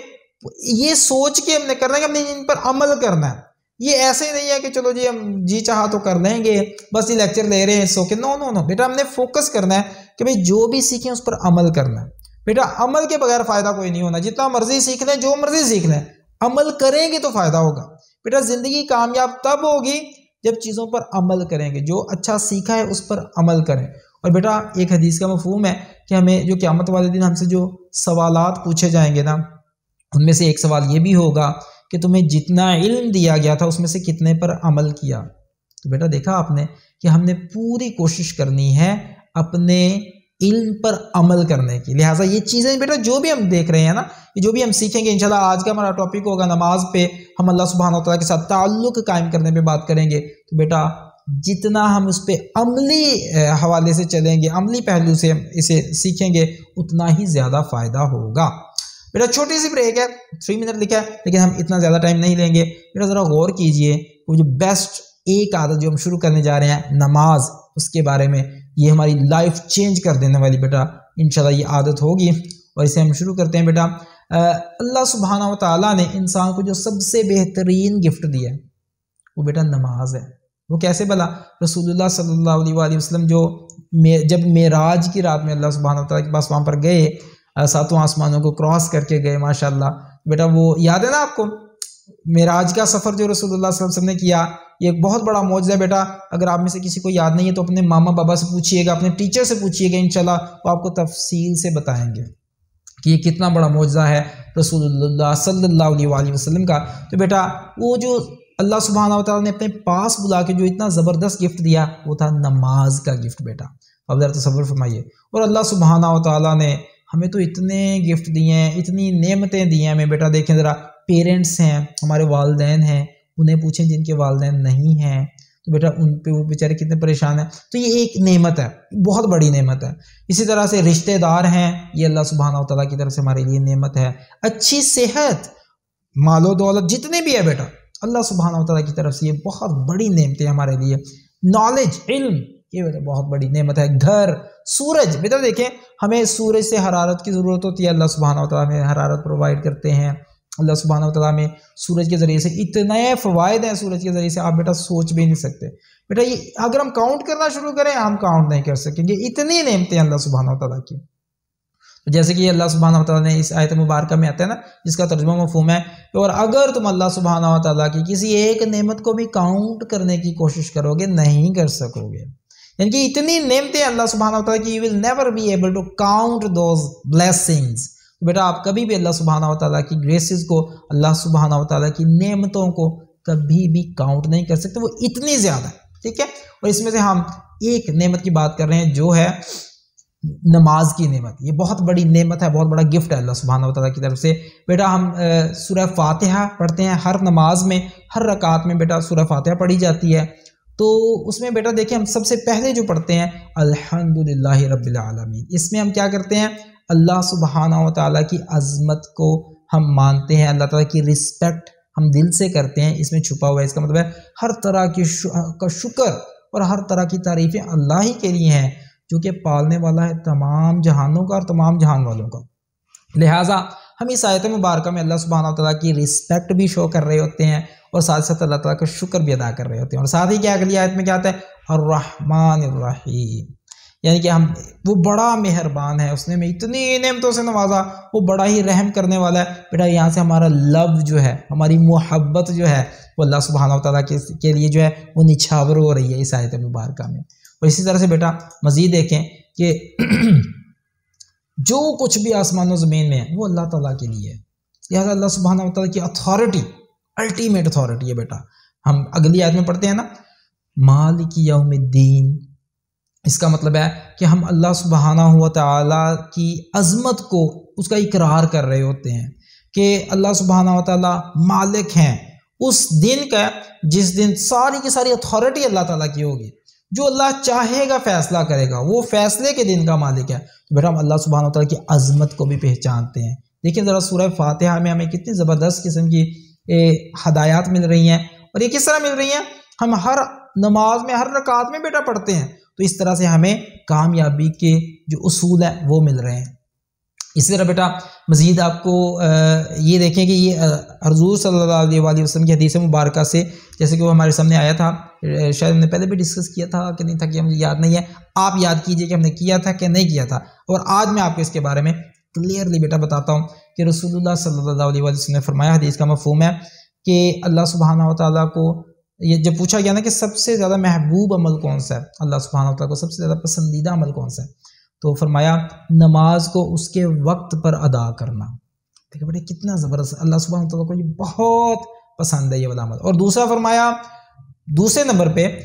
یہ سوچ کے ہم نے کرنا ہے کہ ہم نے ان پر عمل کرنا ہے۔ یہ ایسے ہی نہیں ہے کہ چلو جی ہم جی چاہا تو کر لیں گے، بس یہ لیکچر لے رہے ہیں سو کہ نو نو نو بیٹا، ہم نے فوکس کرنا ہے کہ بھئی جو بھی سیکھیں اس پر عمل کرنا ہے۔ بیٹا، عمل کے بغیر فائدہ کوئی نہیں ہونا۔ جتنا مرضی سیکھ لیں، جو مرضی سیکھ لیں۔ عمل کریں گے تو فائدہ ہوگا۔ بیٹا، زندگی کامیاب تب ہوگی جب چیزوں پر عمل کریں گے۔ جو اچھا سیکھا ہے، اس پر عمل کریں۔ اور بیٹا، ایک حدیث کا مفہوم ہے کہ ہمیں جو قیامت والے دن ہم سے جو سوالات پوچھے جائیں گے نا، ان میں سے ایک سوال یہ بھی ہوگا کہ تمہیں جتنا علم دیا گیا تھا، اس میں سے کتنے پر عمل کیا؟ تو بیٹا، دیکھا آپ نے کہ ہم نے پوری کوشش کرنی ہے اپنے علم پر عمل کرنے کی۔ لہٰذا یہ چیزیں بیٹا جو بھی ہم دیکھ رہے ہیں نا جو بھی ہم سیکھیں گے، انشاءاللہ آج کا ہمارا ٹاپک ہوگا نماز پہ۔ ہم اللہ سبحانہ و تعالیٰ کے ساتھ تعلق قائم کرنے پہ بات کریں گے۔ تو بیٹا، جتنا ہم اس پہ عملی حوالے سے چلیں گے، عملی پہلو سے ہم اسے سیکھیں گے، اتنا ہی زیادہ فائدہ ہوگا۔ بیٹا، چھوٹی سی بریک ہے تھری منٹ لکھا ہے، لیکن ہم اتنا زیادہ ٹائم نہیں لیں گے۔ بیٹا، ذرا غور کیجیے، وہ جو بیسٹ ایک عادت جو ہم شروع کرنے جا رہے ہیں، نماز، اس کے بارے میں۔ یہ ہماری لائف چینج کر دینے والی بیٹا، انشاءاللہ یہ عادت ہوگی۔ اور اسے ہم شروع کرتے ہیں بیٹا۔ اللہ سبحانہ و تعالیٰ نے انسان کو جو سب سے بہترین گفٹ دیا ہے، وہ بیٹا نماز ہے۔ وہ کیسے بلا رسول اللہ صلی اللہ علیہ وآلہ وسلم جو جب معراج کی رات میں اللہ سبحانہ و تعالیٰ کے پاس وہاں پر گئے ساتوں آسمانوں کو کراس کر کے گئے ماشاء اللہ بیٹا، وہ یاد ہے نا آپ کو؟ معراج کا سفر جو رسول اللہ صلی اللہ علیہ وسلم نے کیا، یہ ایک بہت بڑا موجزہ ہے بیٹا۔ اگر آپ میں سے کسی کو یاد نہیں ہے تو اپنے ماما بابا سے پوچھیے گا، اپنے ٹیچر سے پوچھیے گا، انشاءاللہ وہ آپ کو تفصیل سے بتائیں گے کہ یہ کتنا بڑا معجزہ ہے رسول اللہ صلی اللہ علیہ وآلہ وسلم کا۔ تو بیٹا، وہ جو اللہ سبحانہ و تعالیٰ نے اپنے پاس بلا کے جو اتنا زبردست گفٹ دیا، وہ تھا نماز کا گفٹ بیٹا۔ اب ذرا تصور فرمائیے۔ اور اللہ سبحانہ و تعالیٰ نے ہمیں تو اتنے گفٹ دیے ہیں، اتنی نعمتیں دی ہیں ہمیں۔ بیٹا، دیکھیں ذرا۔ پیرنٹس ہیں، ہمارے والدین ہیں، انہیں پوچھیں جن کے والدین نہیں ہیں۔ تو بیٹا ان پہ وہ بیچارے کتنے پریشان ہیں۔ تو یہ ایک نعمت ہے، بہت بڑی نعمت ہے۔ اسی طرح سے رشتہ دار ہیں، یہ اللہ سبحانہ و تعالیٰ کی طرف سے ہمارے لیے نعمت ہے۔ اچھی صحت، مال و دولت جتنے بھی ہے بیٹا، اللہ سبحانہ و تعالیٰ کی طرف سے یہ بہت بڑی نعمتیں ہمارے لیے۔ نالج علم، یہ بہت بڑی نعمت ہے۔ گھر، سورج، بیٹا دیکھیں، ہمیں سورج سے حرارت کی ضرورت ہوتی ہے، اللہ سبحانہ و تعالیٰ ہمیں حرارت پرووائڈ کرتے ہیں۔ اللہ سبحانہ و تعالیٰ میں سورج کے ذریعے سے اتنے فوائد ہیں سورج کے ذریعے سے، آپ بیٹا سوچ بھی نہیں سکتے۔ بیٹا، یہ اگر ہم کاؤنٹ کرنا شروع کریں، ہم کاؤنٹ نہیں کر سکیں گے۔ اتنی نعمتیں اللہ سبحانہ و تعالیٰ کی۔ جیسے کہ اللہ سبحانہ و تعالیٰ نے اس آیت مبارکہ میں آتا ہے نا، جس کا ترجمہ مفہوم ہے، اور اگر تم اللہ سبحانہ و تعالیٰ کی کسی ایک نعمت کو بھی کاؤنٹ کرنے کی کوشش کرو گے، نہیں کر سکو گے۔ یعنی کہ اتنی نعمتیں اللہ سبحانہ و تعالیٰ کی you will never be able to count those blessings بیٹا، آپ کبھی بھی اللہ سبحانہ و تعالیٰ کی گریسز کو، اللہ سبحانہ و تعالیٰ کی نعمتوں کو کبھی بھی کاؤنٹ نہیں کر سکتے، وہ اتنی زیادہ ہے ٹھیک ہے؟ اور اس میں سے ہم ایک نعمت کی بات کر رہے ہیں جو ہے نماز کی نعمت۔ یہ بہت بڑی نعمت ہے، بہت بڑا گفٹ ہے اللہ سبحانہ و تعالیٰ کی طرف سے۔ بیٹا، ہم سورہ فاتحہ پڑھتے ہیں، ہر نماز میں، ہر رکعت میں بیٹا سورہ فاتحہ پڑھی جاتی ہے۔ تو اس میں بیٹا دیکھیں، ہم سب سے پہلے جو پڑھتے ہیں الحمد رب العالمین۔ اس میں ہم کیا کرتے ہیں؟ اللہ سبحانہ و تعالیٰ کی عظمت کو ہم مانتے ہیں، اللہ تعالیٰ کی رسپیکٹ ہم دل سے کرتے ہیں، اس میں چھپا ہوا ہے۔ اس کا مطلب ہے، ہر طرح کی کا شکر اور ہر طرح کی تعریفیں اللہ ہی کے لیے ہیں، جو کہ پالنے والا ہے تمام جہانوں کا اور تمام جہان والوں کا۔ لہٰذا ہم اس آیت مبارکہ میں اللہ سبحانہ و تعالیٰ کی رسپیکٹ بھی شو کر رہے ہوتے ہیں اور ساتھ ساتھ اللہ تعالیٰ کا شکر بھی ادا کر رہے ہوتے ہیں۔ اور ساتھ ہی کیا اگلی آیت میں کیا آتا ہے؟ الرحمن الرحیم۔ یعنی کہ ہم وہ بڑا مہربان ہے، اس نے میں اتنی نعمتوں سے نوازا، وہ بڑا ہی رحم کرنے والا ہے۔ بیٹا، یہاں سے ہمارا لو جو ہے، ہماری محبت جو ہے، وہ اللہ سبحانہ و تعالیٰ کے لیے جو ہے، وہ نچھاور ہو رہی ہے اس آیت مبارکہ میں۔ اور اسی طرح سے بیٹا، مزید دیکھیں کہ [clears throat] جو کچھ بھی آسمان و زمین میں ہے، وہ اللہ تعالیٰ کے لیے ہے۔ لہٰذا اللہ سبحانہ و تعالیٰ کی اتھارٹی الٹیمیٹ اتھارٹی ہے بیٹا۔ ہم اگلی آیت میں پڑھتے ہیں نا، مالک یوم الدین اس کا مطلب ہے کہ ہم اللہ سبحانہ ہوا تعالیٰ کی عظمت کو اس کا اقرار کر رہے ہوتے ہیں کہ اللہ سبحانہ و تعالیٰ مالک ہیں اس دن کا جس دن ساری کی ساری اتھارٹی اللہ تعالیٰ کی ہوگی جو اللہ چاہے گا فیصلہ کرے گا وہ فیصلے کے دن کا مالک ہے تو بیٹا ہم اللہ سبحانہ و تعالیٰ کی عظمت کو بھی پہچانتے ہیں دیکھیں ذرا سورہ فاتحہ میں ہمیں کتنی زبردست قسم کی ہدایات مل رہی ہیں اور یہ کس طرح مل رہی ہیں؟ ہم ہر نماز میں، ہر رکعت میں بیٹا پڑھتے ہیں تو اس طرح سے ہمیں کامیابی کے جو اصول ہیں وہ مل رہے ہیں۔ اسی طرح بیٹا، مزید آپ کو یہ دیکھیں کہ یہ حضور صلی اللہ علیہ وآلہ وسلم کی حدیث مبارکہ سے، جیسے کہ وہ ہمارے سامنے آیا تھا شاید ہم نے پہلے بھی ڈسکس کیا تھا کہ نہیں تھا کہ ہمیں یاد نہیں ہے۔ آپ یاد کیجیے کہ ہم نے کیا تھا کہ نہیں کیا تھا۔ اور آج میں آپ کو اس کے بارے میں کلیئرلی بیٹا بتاتا ہوں کہ رسول اللہ صلی اللہ علیہ وآلہ وسلم نے فرمایا، حدیث کا مفہوم ہے کہ اللہ سبحانہ و تعالیٰ کو یہ جب پوچھا گیا نا کہ سب سے زیادہ محبوب عمل کون سا ہے؟ اللہ سبحانہ و تعالیٰ کو سب سے زیادہ پسندیدہ عمل کون سا ہے؟ تو فرمایا، نماز کو اس کے وقت پر ادا کرنا۔ دیکھیں بیٹے، کتنا زبردست، اللہ سبحانہ تعالیٰ کو یہ بہت پسند ہے یہ والا عمل۔ اور دوسرا فرمایا، دوسرے نمبر پہ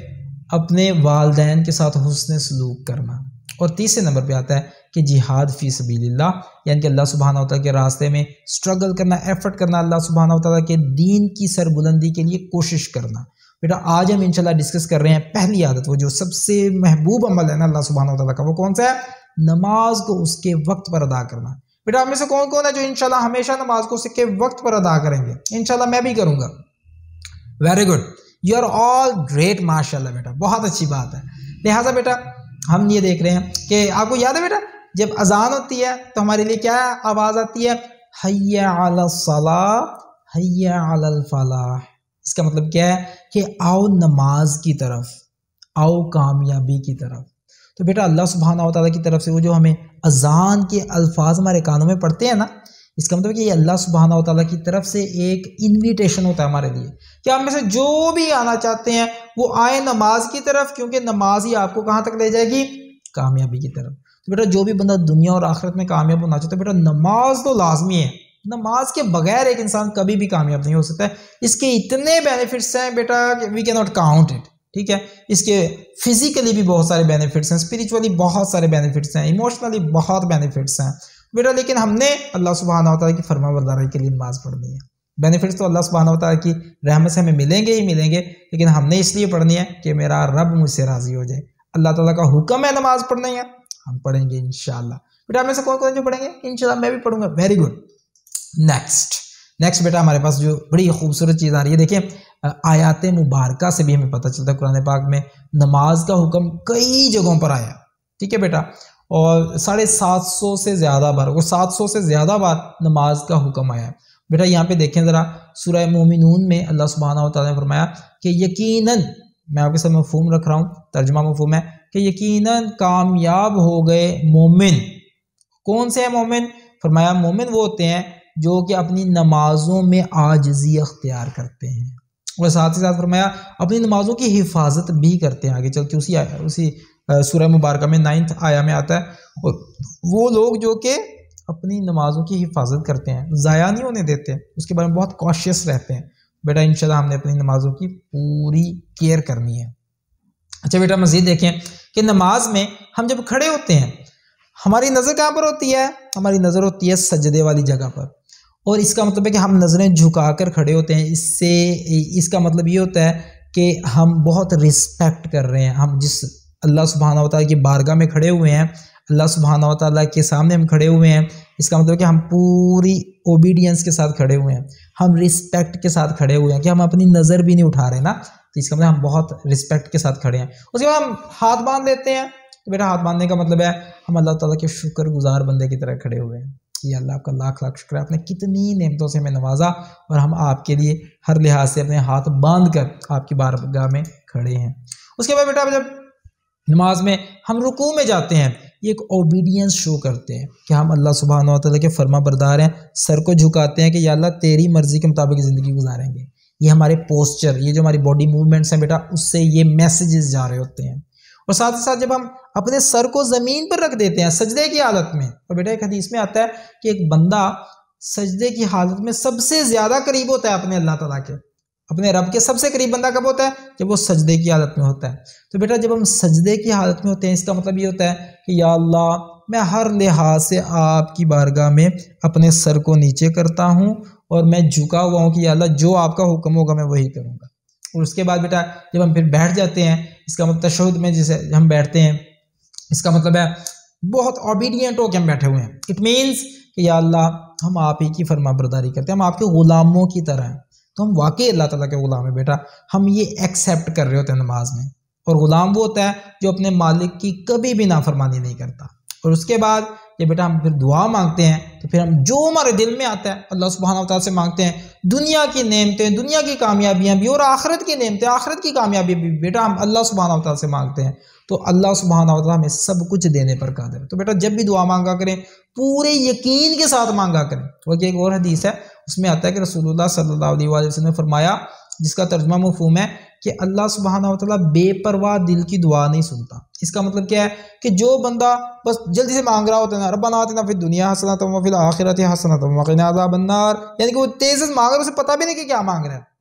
اپنے والدین کے ساتھ حسن سلوک کرنا۔ اور تیسرے نمبر پہ آتا ہے کہ جہاد فی سبیل اللہ یعنی کہ اللہ سبحانہ و تعالیٰ کے راستے میں سٹرگل کرنا ایفرٹ کرنا، اللہ سبحانہ و تعالیٰ کے دین کی سر بلندی کے لیے کوشش کرنا۔ بیٹا، آج ہم انشاءاللہ ڈسکس کر رہے ہیں پہلی عادت، وہ جو سب سے محبوب عمل ہے نا، اللہ سبحانہ و تعالیٰ کا، وہ کون سا ہے؟ نماز کو اس کے وقت پر ادا کرنا۔ بیٹا ہم میں سے کون کون ہے جو انشاءاللہ ہمیشہ نماز کو اس کے وقت پر ادا کریں گے؟ انشاءاللہ میں بھی کروں گا۔ Very good you are all great ماشاء اللہ بیٹا، بہت اچھی بات ہے۔ لہٰذا بیٹا، ہم یہ دیکھ رہے ہیں کہ آپ کو یاد ہے بیٹا، جب اذان ہوتی ہے تو ہمارے لیے کیا آواز آتی ہے؟ حیا علی الصلاح حیا علی الفلاح۔ اس کا مطلب کیا ہے کہ آؤ نماز کی طرف، آؤ کامیابی کی طرف۔ تو بیٹا اللہ سبحانہ و تعالیٰ کی طرف سے وہ جو ہمیں اذان کے الفاظ ہمارے کانوں میں پڑھتے ہیں نا، اس کا مطلب کہ یہ اللہ سبحانہ و تعالیٰ کی طرف سے ایک انویٹیشن ہوتا ہے ہمارے لیے۔ کہ ہم میں سے جو بھی آنا چاہتے ہیں، وہ آئے نماز کی طرف، کیونکہ نماز ہی آپ کو کہاں تک لے جائے گی؟ کامیابی کی طرف۔ تو بیٹا جو بھی بندہ دنیا اور آخرت میں کامیاب ہونا چاہتا ہے، بیٹا نماز تو لازمی ہے۔ نماز کے بغیر ایک انسان کبھی بھی کامیاب نہیں ہو سکتا ہے۔ اس کے اتنے بینیفٹس ہیں بیٹا وی کی ناٹ کاؤنٹ اٹ ٹھیک ہے؟ اس کے فزیکلی بھی بہت سارے بینیفٹس ہیں اسپریچولی بہت سارے بینیفٹس ہیں ایموشنلی بہت بینیفٹس ہیں۔ بیٹا، لیکن ہم نے اللہ سبحانہ و تعالیٰ کی فرما برداری کے لیے نماز پڑھنی ہے۔ بینیفٹس تو اللہ سبحانہ و تعالیٰ کی رحمت سے ہمیں ملیں گے ہی ملیں گے، لیکن ہم نے اس لیے پڑھنی ہے کہ میرا رب مجھ سے راضی ہو جائے۔ اللہ تعالیٰ کا حکم ہے نماز پڑھنی ہے ہم پڑھیں گے انشاءاللہ۔ بیٹا میں سے کون کون جو پڑھیں گے؟ انشاءاللہ میں بھی پڑھوں گا۔ ویری گڈ نیکسٹ نیکسٹ بیٹا، ہمارے پاس جو بڑی خوبصورت چیز آ رہی ہے، دیکھیں، آیات مبارکہ سے بھی ہمیں پتہ چلتا ہے قرآن پاک میں نماز کا حکم کئی جگہوں پر آیا۔ ٹھیک ہے بیٹا؟ اور ساڑھے سات سو سے زیادہ بار وہ سات سو سے زیادہ بار نماز کا حکم آیا۔ بیٹا، یہاں پہ دیکھیں ذرا، سورہ مومنون میں اللہ سبحانہ و تعالیٰ نے فرمایا کہ یقیناً، میں آپ کے ساتھ مفہوم رکھ رہا ہوں، ترجمہ مفہوم ہے، کہ یقیناً کامیاب ہو گئے مومن۔ کون سے ہیں مومن؟ فرمایا مومن وہ ہوتے ہیں جو کہ اپنی نمازوں میں آجزی اختیار کرتے ہیں۔ اور ساتھ ہی ساتھ فرمایا، اپنی نمازوں کی حفاظت بھی کرتے ہیں۔ آگے چل کے اسی اسی سورہ مبارکہ میں نائنتھ آیا میں آتا ہے۔ اور وہ لوگ جو کہ اپنی نمازوں کی حفاظت کرتے ہیں، ضائع نہیں ہونے دیتے، اس کے بارے میں بہت کوشیس رہتے ہیں۔ بیٹا، انشاءاللہ ہم نے اپنی نمازوں کی پوری کیئر کرنی ہے۔ اچھا بیٹا، مزید دیکھیں کہ نماز میں ہم جب کھڑے ہوتے ہیں، ہماری نظر کہاں پر ہوتی ہے؟ ہماری نظر ہوتی ہے سجدے والی جگہ پر۔ اور اس کا مطلب ہے کہ ہم نظریں جھکا کر کھڑے ہوتے ہیں۔ اس سے، اس کا مطلب یہ ہوتا ہے کہ ہم بہت رسپیکٹ کر رہے ہیں۔ ہم جس اللہ سبحانہ و تعالیٰ کی بارگاہ میں کھڑے ہوئے ہیں، اللہ سبحانہ و تعالیٰ کے سامنے ہم کھڑے ہوئے ہیں، اس کا مطلب کہ ہم پوری اوبیڈینس کے ساتھ کھڑے ہوئے ہیں۔ ہم رسپیکٹ کے ساتھ کھڑے ہوئے ہیں کہ ہم اپنی نظر بھی نہیں اٹھا رہے نا۔ تو اس کا مطلب ہم بہت رسپیکٹ کے ساتھ کھڑے ہیں۔ اس کے بعد ہم ہاتھ باندھ لیتے ہیں۔ تو بیٹا ہاتھ باندھنے کا مطلب ہے ہم اللہ تعالیٰ کے شکر گزار بندے کی طرح کھڑے ہوئے ہیں۔ کہ اللہ آپ کا لاکھ لاکھ شکر ہے آپ نے کتنی نعمتوں سے ہمیں نوازا اور ہم آپ کے لیے ہر لحاظ سے اپنے ہاتھ باندھ کر آپ کی بارگاہ میں کھڑے ہیں۔ اس کے بعد بیٹا، جب نماز میں ہم رکوع میں جاتے ہیں، یہ ایک اوبیڈینس شو کرتے ہیں کہ ہم اللہ سبحانہ و تعالیٰ کے فرما بردار ہیں، سر کو جھکاتے ہیں کہ یا اللہ تیری مرضی کے مطابق زندگی گزاریں گے۔ یہ ہمارے پوسچر یہ جو ہماری باڈی موومنٹس ہیں بیٹا، اس سے یہ میسیجز جا رہے ہوتے ہیں۔ اور ساتھ ہی ساتھ جب ہم اپنے سر کو زمین پر رکھ دیتے ہیں سجدے کی حالت میں، اور بیٹا، ایک حدیث میں آتا ہے کہ ایک بندہ سجدے کی حالت میں سب سے زیادہ قریب ہوتا ہے اپنے اللہ تعالیٰ کے۔ اپنے رب کے سب سے قریب بندہ کب ہوتا ہے؟ جب وہ سجدے کی حالت میں ہوتا ہے۔ تو بیٹا، جب ہم سجدے کی حالت میں ہوتے ہیں، اس کا مطلب یہ ہوتا ہے کہ یا اللہ، میں ہر لحاظ سے آپ کی بارگاہ میں اپنے سر کو نیچے کرتا ہوں اور میں جھکا ہوا ہوں کہ یا اللہ، جو آپ کا حکم ہوگا، میں وہی کروں گا۔ اور اس کے بعد بیٹا جب ہم پھر بیٹھ جاتے ہیں، اس کا مطلب تشہد میں جسے ہم بیٹھتے ہیں، اس کا مطلب ہے بہت اوبیڈینٹ ہو کے ہم بیٹھے ہوئے ہیں۔ اٹ مینس کہ یا اللہ، ہم آپ ہی کی فرما برداری کرتے ہیں، ہم آپ کے غلاموں کی طرح ہیں۔ تو ہم واقعی اللہ تعالیٰ کے غلام ہیں بیٹا۔ ہم یہ ایکسیپٹ کر رہے ہوتے ہیں نماز میں۔ اور غلام وہ ہوتا ہے جو اپنے مالک کی کبھی بھی نافرمانی نہیں کرتا۔ اور اس کے بعد یہ بیٹا ہم پھر دعا مانگتے ہیں تو پھر ہم جو ہمارے دل میں آتا ہے، اللہ سبحانہ و تعالیٰ سے مانگتے ہیں، دنیا کی نعمتیں، دنیا کی کامیابیاں بھی اور آخرت کی نعمتیں، آخرت کی کامیابی بھی بیٹا ہم اللہ سبحانہ و تعالیٰ سے مانگتے ہیں۔ تو اللہ سبحانہ و تعالیٰ ہمیں سب کچھ دینے پر قادر ہے۔ تو بیٹا جب بھی دعا مانگا کریں، پورے یقین کے ساتھ مانگا کریں۔ وہ ایک اور حدیث ہے، اس میں آتا ہے کہ رسول اللہ صلی اللہ علیہ وسلم نے فرمایا، جس کا ترجمہ مفہوم ہے کہ اللہ سبحانہ و تعالیٰ بے پرواہ دل کی دعا نہیں سنتا۔ اس کا مطلب کیا ہے کہ جو بندہ بس جلدی سے مانگ رہا ہوتا ہے نا، ربنا آتنا فی دنیا حسنت و فی الاخرت حسنت و وقنا عذاب النار۔ یعنی کہ وہ تیز سے مانگ رہا ہے، اسے پتہ بھی نہیں کہ کیا مانگ رہا ہے۔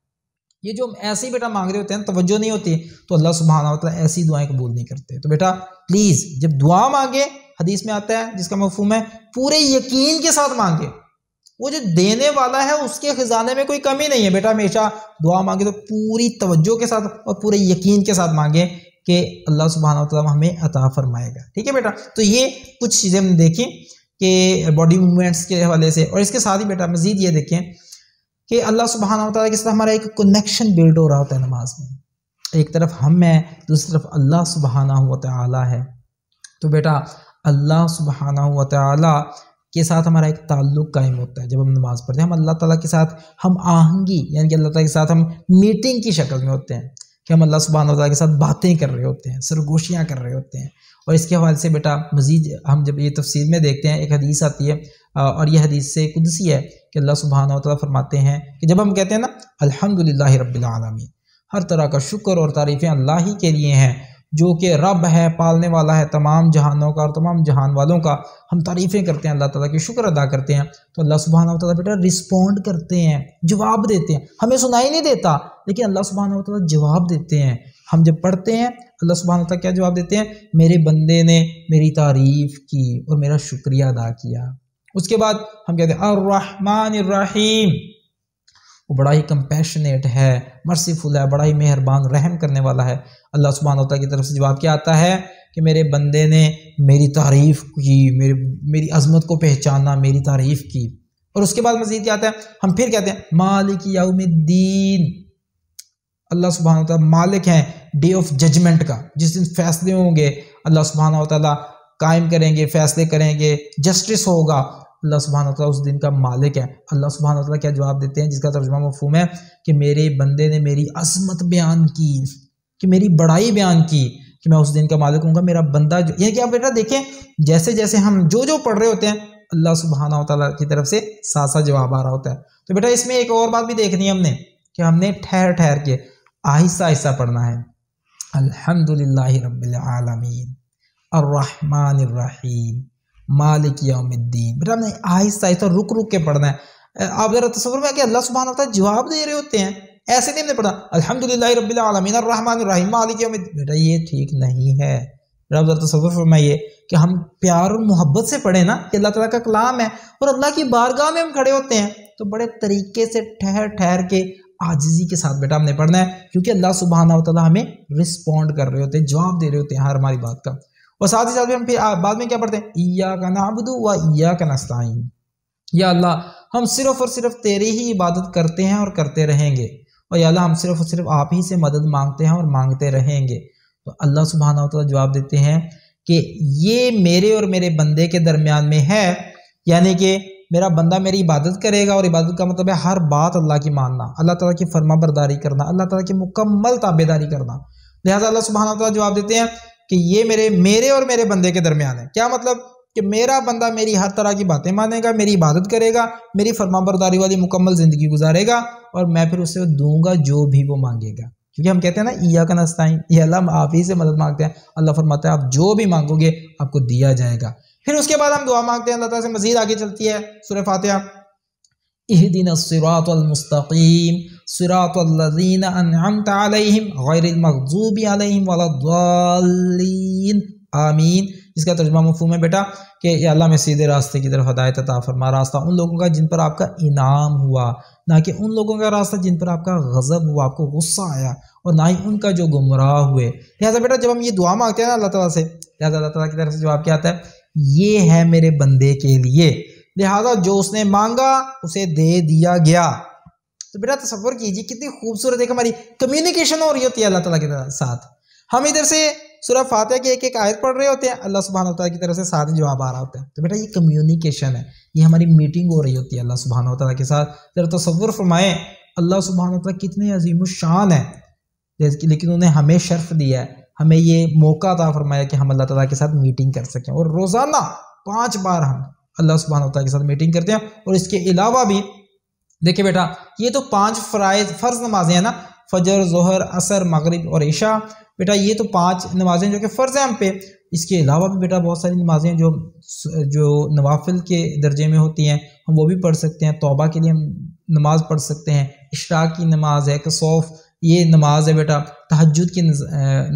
یہ جو ایسے ہی بیٹا مانگ رہے ہوتے ہیں، توجہ نہیں ہوتی، تو اللہ سبحانہ و تعالیٰ ایسی دعائیں قبول نہیں کرتے۔ تو بیٹا پلیز جب دعا مانگے، حدیث میں آتا ہے، جس کا مفہوم ہے، پورے یقین کے ساتھ مانگے۔ وہ جو دینے والا ہے، اس کے خزانے میں کوئی کمی نہیں ہے۔ بیٹا، ہمیشہ دعا مانگے تو پوری توجہ کے ساتھ اور پورے یقین کے ساتھ مانگے۔ کہ اللہ سبحانہ و تعالیٰ ہمیں عطا فرمائے گا۔ ٹھیک ہے بیٹا؟ تو یہ کچھ چیزیں ہم دیکھیں کہ باڈی موومنٹس کے حوالے سے اور اس کے ساتھ ہی بیٹا مزید یہ دیکھیں کہ اللہ سبحانہ و تعالیٰ کے ساتھ ہمارا ایک کنیکشن بلڈ ہو رہا ہوتا ہے نماز میں۔ ایک طرف ہم ہیں، دوسری طرف اللہ سبحانہ و تعالیٰ ہے۔ تو بیٹا، اللہ سبحانہ و تعالیٰ کے ساتھ ہمارا ایک تعلق قائم ہوتا ہے۔ جب ہم نماز پڑھتے ہیں، ہم اللہ تعالیٰ کے ساتھ ہم آہنگی یعنی کہ اللہ تعالیٰ کے ساتھ ہم میٹنگ کی شکل میں ہوتے ہیں۔ کہ ہم اللہ سبحانہ تعالیٰ کے ساتھ باتیں کر رہے ہوتے ہیں، سرگوشیاں کر رہے ہوتے ہیں۔ اور اس کے حوالے سے بیٹا مزید ہم جب یہ تفصیل میں دیکھتے ہیں، ایک حدیث آتی ہے اور یہ حدیث سے قدسی ہے کہ اللہ سبحانہ تعالیٰ فرماتے ہیں کہ جب ہم کہتے ہیں نا الحمد رب العالمین، ہر طرح کا شکر اور تعریفیں اللہ ہی کے لیے ہیں۔ جو کہ رب ہے، پالنے والا ہے تمام جہانوں کا اور تمام جہان والوں کا۔ ہم تعریفیں کرتے ہیں اللہ تعالیٰ کی، شکر ادا کرتے ہیں۔ تو اللہ سبحانہ و تعالیٰ بیٹا رسپونڈ کرتے ہیں، جواب دیتے ہیں۔ ہمیں سنائی نہیں دیتا، لیکن اللہ سبحانہ و تعالیٰ جواب دیتے ہیں۔ ہم جب پڑھتے ہیں، اللہ سبحانہ و تعالیٰ کیا جواب دیتے ہیں؟ میرے بندے نے میری تعریف کی اور میرا شکریہ ادا کیا۔ اس کے بعد ہم کہتے ہیں، الرحمن الرحیم۔ وہ بڑا ہی کمپیشنیٹ ہے، مرسیفل ہے بڑا ہی مہربان، رحم کرنے والا ہے۔ اللہ سبحانہ و تعالیٰ کی طرف سے جواب کیا آتا ہے کہ میرے بندے نے میری تعریف کی میری میری عظمت کو پہچانا، میری تعریف کی۔ اور اس کے بعد مزید کیا آتا ہے؟ ہم پھر کہتے ہیں، مالک یوم الدین۔ اللہ سبحانہ و تعالیٰ مالک ہیں ڈے آف ججمنٹ کا، جس دن فیصلے ہوں گے، اللہ سبحانہ و تعالیٰ قائم کریں گے، فیصلے کریں گے، جسٹس ہوگا۔ اللہ سبحانہ تعالیٰ اس دن کا مالک ہے۔ اللہ سبحانہ تعالیٰ کیا جواب دیتے ہیں؟ جس کا ترجمہ مفہوم ہے کہ میرے بندے نے میری عظمت بیان کی، کہ میری بڑائی بیان کی کہ میں اس دن کا مالک ہوں گا، میرا بندہ جو، یہ کیا بیٹا دیکھیں، جیسے جیسے ہم جو جو پڑھ رہے ہوتے ہیں، اللہ سبحانہ و تعالیٰ کی طرف سے ساسا جواب آ رہا ہوتا ہے۔ تو بیٹا اس میں ایک اور بات بھی دیکھنی ہے ہم نے، کہ ہم نے ٹھہر ٹھہر کے آہستہ آہستہ پڑھنا ہے۔ الحمد للہ رب العالمین۔ الرحمن الرحیم۔ مالک یوم الدین۔ بیٹا، ہم نے آہستہ آہستہ رک رک کے پڑھنا ہے۔ آپ ذرا تصور میں کہ اللہ سبحانہ تعالیٰ جواب دے رہے ہوتے ہیں۔ ایسے نہیں ہم نے پڑھا الحمد للہ رب العالمین الرحمن الرحیم، مالک یوم الدین۔ بیٹا، یہ ٹھیک نہیں ہے۔ رب ذرا تصور فرمائیے کہ ہم پیار اور محبت سے پڑھیں نا کہ اللہ تعالیٰ کا کلام ہے اور اللہ کی بارگاہ میں ہم کھڑے ہوتے ہیں۔ تو بڑے طریقے سے ٹھہر ٹھہر کے آجزی کے ساتھ بیٹا ہم نے پڑھنا ہے، کیونکہ اللہ سبحانہ و تعالیٰ ہمیں رسپونڈ کر رہے ہوتے ہیں، جواب دے رہے ہوتے ہیں ہر ہماری بات کا۔ اور ساتھ ہی ساتھ ہم پھر بعد میں کیا پڑھتے ہیں؟ ایا کا نابدو و ایا کا نستعین۔ یا اللہ، ہم صرف اور صرف تیری ہی عبادت کرتے ہیں اور کرتے رہیں گے۔ اور یا اللہ، ہم صرف اور صرف آپ ہی سے مدد مانگتے ہیں اور مانگتے رہیں گے۔ تو اللہ سبحانہ و تعالیٰ جواب دیتے ہیں کہ یہ میرے اور میرے بندے کے درمیان میں ہے۔ یعنی کہ میرا بندہ میری عبادت کرے گا اور عبادت کا مطلب ہے ہر بات اللہ کی ماننا، اللہ تعالیٰ کی فرما برداری کرنا، اللہ تعالیٰ کی مکمل تابے داری کرنا۔ لہٰذا اللہ سبحانہ تعالیٰ جواب دیتے ہیں کہ یہ میرے میرے اور میرے بندے کے درمیان ہے۔ کیا مطلب؟ کہ میرا بندہ میری ہر طرح کی باتیں مانے گا، میری عبادت کرے گا، میری فرما برداری والی مکمل زندگی گزارے گا اور میں پھر اسے دوں گا جو بھی وہ مانگے گا۔ کیونکہ ہم کہتے ہیں نا ایا کا نستعین، یہ اللہ ہم آپ ہی سے مدد مانگتے ہیں۔ اللہ فرماتا ہے، آپ جو بھی مانگو گے، آپ کو دیا جائے گا۔ پھر اس کے بعد ہم دعا مانگتے ہیں، اللہ تعالیٰ سے مزید آگے چلتی ہے سورہ فاتحہ۔ اہدین الصراط المستقیم۔ صراط الذین انعمت علیہم غیر المغضوب علیہم ولا الضالین۔ آمین۔ اس کا ترجمہ مفہوم ہے بیٹا کہ یا اللہ میں سیدھے راستے کی طرف ہدایت عطا فرما، راستہ ان لوگوں کا جن پر آپ کا انعام ہوا، نہ کہ ان لوگوں کا راستہ جن پر آپ کا غضب ہوا، آپ کو غصہ آیا اور نہ ہی ان کا جو گمراہ ہوئے۔ لہٰذا بیٹا جب ہم یہ دعا مانگتے ہیں نا اللہ تعالیٰ سے، لہٰذا اللہ تعالیٰ کی طرف سے جواب کیا آتا ہے؟ یہ ہے میرے بندے کے لیے۔ لہذا جو اس نے مانگا، اسے دے دیا گیا۔ تو بیٹا تصور کیجیے کتنی خوبصورت ایک ہماری کمیونیکیشن ہو رہی ہوتی ہے اللہ تعالیٰ کے ساتھ ہم ادھر سے سورہ فاتحہ کی ایک ایک آیت پڑھ رہے ہوتے ہیں اللہ سبحانہ تعالیٰ کی طرف سے ساتھ جواب آ رہا ہوتا ہے تو بیٹا یہ کمیونیکیشن ہے یہ ہماری میٹنگ ہو رہی ہوتی ہے اللہ سبحانہ تعالیٰ کے ساتھ ذرا تصور فرمائیں اللہ سبحانہ تعالیٰ کتنے عظیم الشان ہے لیکن انہیں ہمیں شرف دیا ہے ہمیں یہ موقع عطا فرمایا کہ ہم اللہ تعالیٰ کے ساتھ میٹنگ کر سکیں اور روزانہ پانچ بار ہم اللہ سبحانہ تعالیٰ کے ساتھ میٹنگ کرتے ہیں اور اس کے علاوہ بھی دیکھیں بیٹا، یہ تو پانچ فرائض، فرض نمازیں ہیں نا، فجر، ظہر، عصر، مغرب اور عشاء۔ بیٹا، یہ تو پانچ نمازیں جو کہ فرض ہیں ہم پہ۔ اس کے علاوہ بھی بیٹا بہت ساری نمازیں جو جو نوافل کے درجے میں ہوتی ہیں۔ ہم وہ بھی پڑھ سکتے ہیں۔ توبہ کے لیے ہم نماز پڑھ سکتے ہیں۔ اشراق کی نماز ہے، کسوف، یہ نماز ہے بیٹا۔ تحجد کی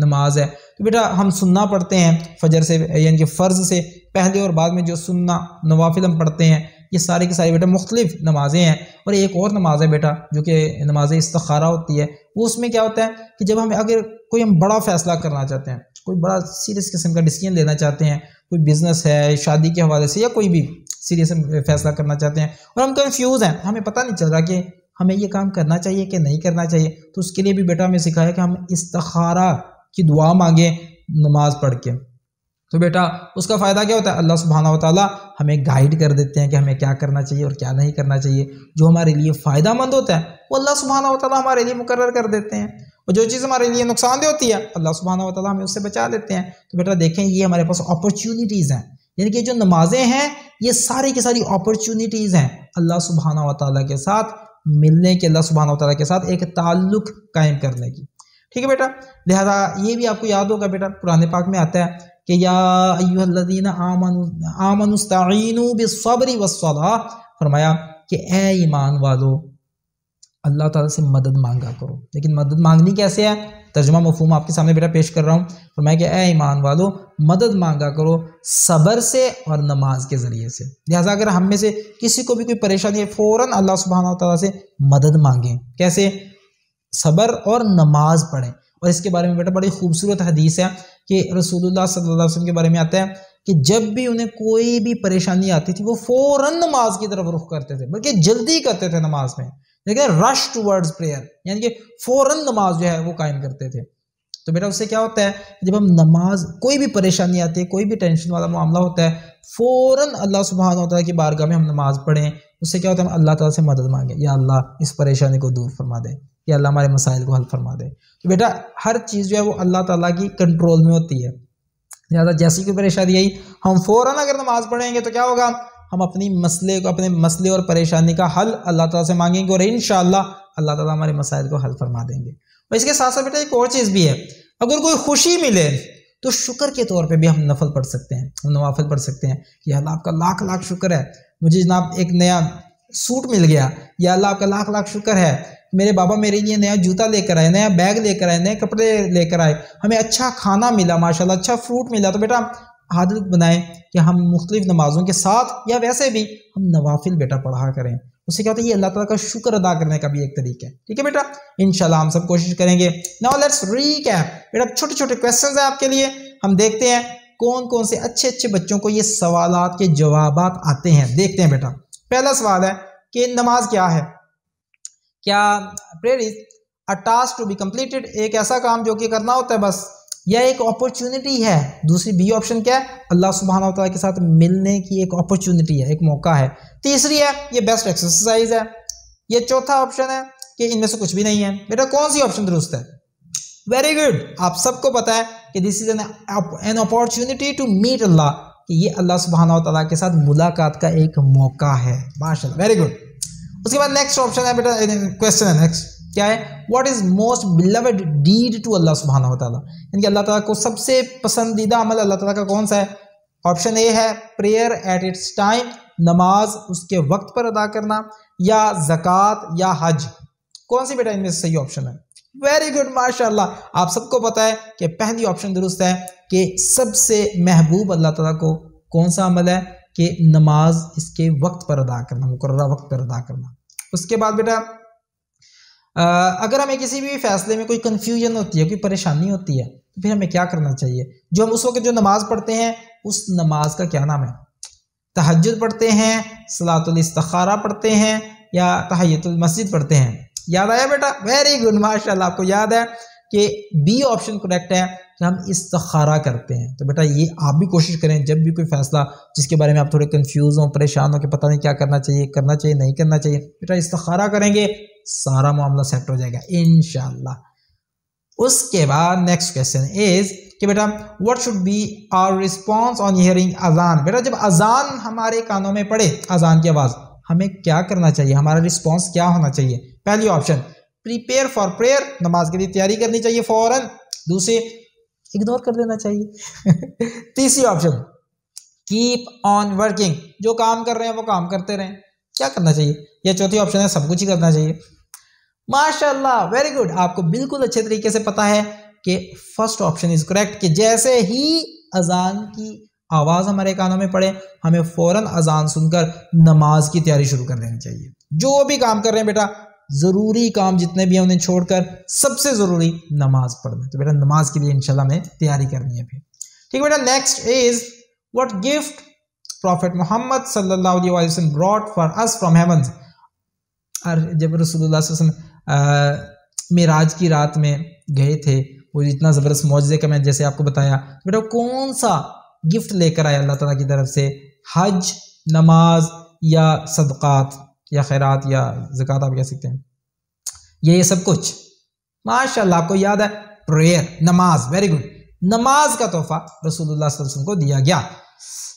نماز ہے۔ تو بیٹا، ہم سننا پڑھتے ہیں فجر سے یعنی کہ فرض سے۔ پہلے اور بعد میں جو سننا، نوافل ہم پڑھتے ہیں۔ یہ سارے کی ساری بیٹا مختلف نمازیں ہیں۔ اور ایک اور نماز ہے بیٹا جو کہ نماز استخارہ ہوتی ہے، وہ اس میں کیا ہوتا ہے کہ جب ہم اگر کوئی ہم بڑا فیصلہ کرنا چاہتے ہیں، کوئی بڑا سیریس قسم کا ڈسیزن لینا چاہتے ہیں، کوئی بزنس ہے، شادی کے حوالے سے یا کوئی بھی سیریس فیصلہ کرنا چاہتے ہیں اور ہم کنفیوز ہیں، ہمیں پتہ نہیں چل رہا کہ ہمیں یہ کام کرنا چاہیے کہ نہیں کرنا چاہیے۔ تو اس کے لیے بھی بیٹا ہمیں سکھایا کہ ہم استخارہ کی دعا مانگیں نماز پڑھ کے۔ تو بیٹا، اس کا فائدہ کیا ہوتا ہے؟ اللہ سبحانہ و تعالیٰ ہمیں گائیڈ کر دیتے ہیں کہ ہمیں کیا کرنا چاہیے اور کیا نہیں کرنا چاہیے۔ جو ہمارے لیے فائدہ مند ہوتا ہے، وہ اللہ سبحانہ و تعالیٰ ہمارے لیے مقرر کر دیتے ہیں۔ اور جو چیز ہمارے لیے نقصان دہ ہوتی ہے، اللہ سبحانہ و تعالیٰ ہمیں اس سے بچا دیتے ہیں۔ تو بیٹا، دیکھیں، یہ ہمارے پاس اپرچونیٹیز ہیں۔ یعنی کہ جو نمازیں ہیں، یہ ساری کی ساری اپرچونیٹیز ہیں اللہ سبحانہ و تعالیٰ کے ساتھ، ملنے کے اللہ سبحانہ و تعالیٰ کے ساتھ ایک تعلق قائم کرنے کی۔ ٹھیک ہے بیٹا؟ لہذا یہ بھی آپ کو یاد ہوگا بیٹا پرانے پاک میں آتا ہے کہ یا ایوہ الذین آمنوا استعینوا بالصبر والصلاة۔ فرمایا کہ اے ایمان والو، اللہ تعالیٰ سے مدد مانگا کرو۔ لیکن مدد مانگنی کیسے ہے؟ ترجمہ مفہوم آپ کے سامنے بیٹا پیش کر رہا ہوں۔ فرمایا کہ اے ایمان والو، مدد مانگا کرو صبر سے اور نماز کے ذریعے سے۔ لہٰذا اگر ہم میں سے کسی کو بھی کوئی پریشانی ہے، فوراً اللہ سبحانہ تعالیٰ سے مدد مانگیں۔ کیسے؟ صبر اور نماز پڑھیں۔ اور اس کے بارے میں بیٹا بڑی خوبصورت حدیث ہے کہ رسول اللہ صلی اللہ علیہ وسلم کے بارے میں آتا ہے کہ جب بھی انہیں کوئی بھی پریشانی آتی تھی وہ فوراً نماز کی طرف رخ کرتے تھے، بلکہ جلدی کرتے تھے نماز میں۔ لیکن رش ٹورڈز پریئر یعنی کہ فوراً نماز جو ہے وہ قائم کرتے تھے۔ تو بیٹا، اس سے کیا ہوتا ہے جب ہم نماز، کوئی بھی پریشانی آتی ہے، کوئی بھی ٹینشن والا معاملہ ہوتا ہے، فوراً اللہ سبحانہ ہوتا ہے کہ بارگاہ میں ہم نماز پڑھیں۔ اس سے کیا ہوتا ہے؟ ہم اللہ تعالیٰ سے مدد مانگیں۔ یا اللہ اس پریشانی کو دور فرما دے۔ یا اللہ ہمارے مسائل کو حل فرما دے۔ تو بیٹا، ہر چیز جو ہے وہ اللہ تعالیٰ کی کنٹرول میں ہوتی ہے۔ لہٰذا جیسی کوئی پریشانی آئی، ہم فوراً اگر نماز پڑھیں گے تو کیا ہوگا؟ ہم اپنی مسئلے کو، اپنے مسئلے اور پریشانی کا حل اللہ تعالیٰ سے مانگیں گے اور انشاءاللہ اللہ تعالیٰ ہمارے مسائل کو حل فرما دیں گے۔ اور اس کے ساتھ ساتھ بیٹا، ایک اور چیز بھی ہے۔ اگر کوئی خوشی ملے تو شکر کے طور پہ بھی ہم نفل پڑھ سکتے ہیں، ہم نوافل پڑھ سکتے ہیں کہ اللہ آپ کا لاکھ لاکھ شکر ہے، مجھے جناب ایک نیا سوٹ مل گیا، یا اللہ آپ کا لاکھ لاکھ شکر ہے، میرے بابا میرے لیے نیا جوتا لے کر آئے، نیا بیگ لے کر آئے، نئے کپڑے لے کر آئے، ہمیں اچھا کھانا ملا، ماشاءاللہ اچھا فروٹ ملا۔ تو بیٹا عادت بنائیں کہ ہم مختلف نمازوں کے ساتھ یا ویسے بھی ہم نوافل بیٹا پڑھا کریں۔ اس سے کیا ہوتا ہے؟ یہ اللہ تعالیٰ کا شکر ادا کرنے کا بھی ایک طریقہ ہے۔ ٹھیک ہے بیٹا؟ انشاءاللہ ہم سب کوشش کریں گے۔ ناؤ لیٹس ریکیپ بیٹا، چھوٹے چھوٹے کویسچنز ہیں آپ کے لیے۔ ہم دیکھتے ہیں کون کون سے اچھے اچھے بچوں کو یہ سوالات کے جوابات آتے ہیں۔ دیکھتے ہیں بیٹا۔ پہلا سوال ہے کہ نماز کیا ہے؟ کیا prayer is a task to be completed ایک ایسا کام جو کہ کرنا ہوتا ہے بس۔ یا ایک اپرچونٹی ہے۔ دوسری بی آپشن کیا ہے؟ اللہ سبحانہ و تعالیٰ کے ساتھ ملنے کی ایک اپرچونٹی ہے، ایک موقع ہے۔ تیسری ہے، یہ بیسٹ ایکسرسائز ہے۔ یہ چوتھا آپشن ہے کہ ان میں سے کچھ بھی نہیں ہے۔ بیٹا، کون سی آپشن درست ہے؟ ویری گڈ آپ سب کو پتا ہے کہ this is an opportunity to meet Allah کہ یہ اللہ سبحانہ و تعالیٰ کے ساتھ ملاقات کا ایک موقع ہے۔ ماشاء اللہ ویری گڈ اس کے بعد نیکسٹ آپشن ہے بیٹا کوشچن ہے نیکسٹ کیا ہے؟ What is most beloved deed to Allah سبحانہ و تعالیٰ یعنی کہ اللہ تعالیٰ کو سب سے پسندیدہ عمل اللہ تعالیٰ کا کون سا ہے؟ آپشن اے ہے پریئر ایٹ اٹس ٹائم نماز اس کے وقت پر ادا کرنا، یا زکوٰۃ یا حج۔ کون سی بیٹا ان میں سے صحیح آپشن ہے؟ ویری گڈ ماشاء اللہ آپ سب کو پتا ہے کہ پہلی آپشن درست ہے کہ سب سے محبوب اللہ تعالیٰ کو کون سا عمل ہے؟ کہ نماز اس کے وقت پر ادا کرنا، مقررہ وقت پر ادا کرنا۔ اس کے بعد بیٹا اگر ہمیں کسی بھی فیصلے میں کوئی کنفیوژن ہوتی ہے، کوئی پریشانی ہوتی ہے، تو پھر ہمیں کیا کرنا چاہیے؟ جو ہم اس وقت جو نماز پڑھتے ہیں، اس نماز کا کیا نام ہے؟ تحجد پڑھتے ہیں صلاۃ الاستخارہ پڑھتے ہیں، یا تحیت المسجد پڑھتے ہیں۔ یاد آیا بیٹا؟ ویری گڈ ماشاء اللہ آپ کو یاد ہے کہ بی آپشن کریکٹ ہے۔ ہم استخارہ کرتے ہیں۔ تو بیٹا، یہ آپ بھی کوشش کریں، جب بھی کوئی فیصلہ جس کے بارے میں آپ تھوڑے کنفیوز ہوں، پریشان ہوں کہ پتہ نہیں کیا کرنا چاہیے کرنا چاہیے، نہیں کرنا چاہیے، بیٹا، استخارہ کریں گے، سارا معاملہ سیٹ ہو جائے گا، انشاءاللہ۔ اس کے بعد نیکسٹ کوشچن از کہ بیٹا what should be our response on hearing اذان؟ بیٹا، جب اذان ہمارے کانوں میں پڑے، اذان کی آواز، ہمیں کیا کرنا چاہیے؟ ہمارا رسپانس کیا ہونا چاہیے؟ پہلی آپشن پریپیئر فار پریئر نماز کے لیے تیاری کرنی چاہیے فوراً۔ دوسری اگنور کر دینا چاہیے۔ [laughs] تیسری آپشن کیپ آن ورکنگ جو کام کر رہے ہیں وہ کام کرتے رہیں۔ کیا کرنا چاہیے؟ یا چوتھی آپشن ہے، سب کچھ ہی کرنا چاہیے۔ ماشاء اللہ ویری گڈ آپ کو بالکل اچھے طریقے سے پتا ہے کہ فرسٹ آپشن از کریکٹ کہ جیسے ہی اذان کی آواز ہمارے کانوں میں پڑے، ہمیں فوراً اذان سن کر نماز کی تیاری شروع کر دینی چاہیے۔ جو بھی کام کر رہے ہیں بیٹا ضروری کام جتنے بھی ہیں انہیں چھوڑ کر سب سے ضروری نماز پڑھنا تو بیٹا، نماز کے لیے انشاءاللہ ہمیں تیاری کرنی ہے پھر۔ ٹھیک بیٹا next is what gift prophet Muhammad صلی اللہ علیہ وسلم brought for us from heavens اور جب رسول اللہ صلی اللہ علیہ وسلم معراج کی رات میں گئے تھے، وہ اتنا زبردست معجزے کا میں جیسے آپ کو بتایا، بیٹا، کون سا گفٹ لے کر آیا اللہ تعالیٰ کی طرف سے؟ حج، نماز یا صدقات؟ یا خیرات یا زکوٰۃ آپ کہہ سکتے ہیں۔ یہ یہ سب کچھ۔ ماشاء اللہ آپ کو یاد ہے پریئر نماز ویری گڈ نماز کا تحفہ رسول اللہ صلی اللہ علیہ وسلم کو دیا گیا۔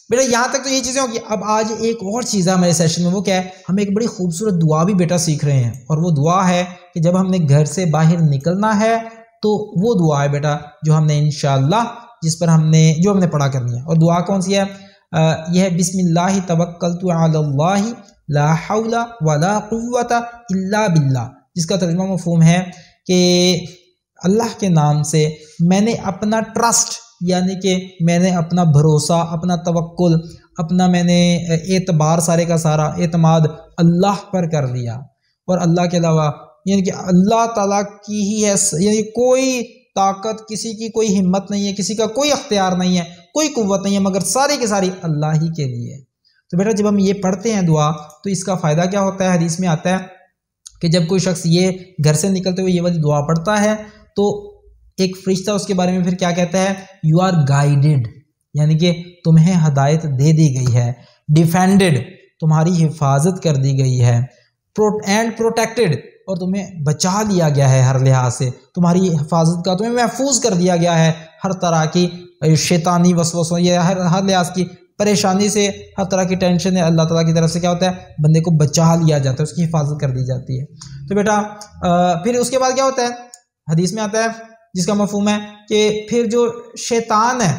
بیٹا، یہاں تک تو یہ چیزیں ہوگی اب آج ایک اور چیز ہے ہمارے سیشن میں، وہ کیا ہے؟ ہم ایک بڑی خوبصورت دعا بھی بیٹا سیکھ رہے ہیں۔ اور وہ دعا ہے کہ جب ہم نے گھر سے باہر نکلنا ہے، تو وہ دعا ہے بیٹا جو ہم نے انشاءاللہ، جس پر ہم نے، جو ہم نے پڑھا کرنی ہے۔ اور دعا کون سی ہے؟ یہ ہے، بسم اللہ توکلت علی اللہ لا حول ولا قوت الا باللہ۔ جس کا ترجمہ مفہوم ہے کہ اللہ کے نام سے میں نے اپنا ٹرسٹ یعنی کہ میں نے اپنا بھروسہ، اپنا توکل، اپنا میں نے اعتبار سارے کا سارا، اعتماد اللہ پر کر لیا۔ اور اللہ کے علاوہ یعنی کہ اللہ تعالیٰ کی ہی ہے یعنی کوئی طاقت، کسی کی کوئی ہمت نہیں ہے، کسی کا کوئی اختیار نہیں ہے، کوئی قوت نہیں ہے، مگر ساری کی ساری اللہ ہی کے لیے۔ تو بیٹا جب ہم یہ پڑھتے ہیں دعا، تو اس کا فائدہ کیا ہوتا ہے؟ حدیث میں آتا ہے کہ جب کوئی شخص یہ گھر سے نکلتے ہوئے یہ والی دعا پڑھتا ہے، تو ایک فرشتہ اس کے بارے میں پھر کیا کہتا ہے؟ یو آر گائیڈڈ یعنی کہ تمہیں ہدایت دے دی گئی ہے ڈیفینڈڈ تمہاری حفاظت کر دی گئی ہے اینڈ پروٹیکٹڈ اور تمہیں بچا لیا گیا ہے ہر لحاظ سے۔ تمہاری حفاظت کا تمہیں محفوظ کر دیا گیا ہے ہر طرح کی شیطانی وسوسوں، یا ہر ہر لحاظ کی پریشانی سے ہر طرح کی ٹینشن ہے، اللہ تعالیٰ کی طرف سے کیا ہوتا ہے؟ بندے کو بچا لیا جاتا ہے، اس کی حفاظت کر دی جاتی ہے۔ تو بیٹا پھر اس کے بعد کیا ہوتا ہے؟ حدیث میں آتا ہے، جس کا مفہوم ہے کہ پھر جو شیطان ہے،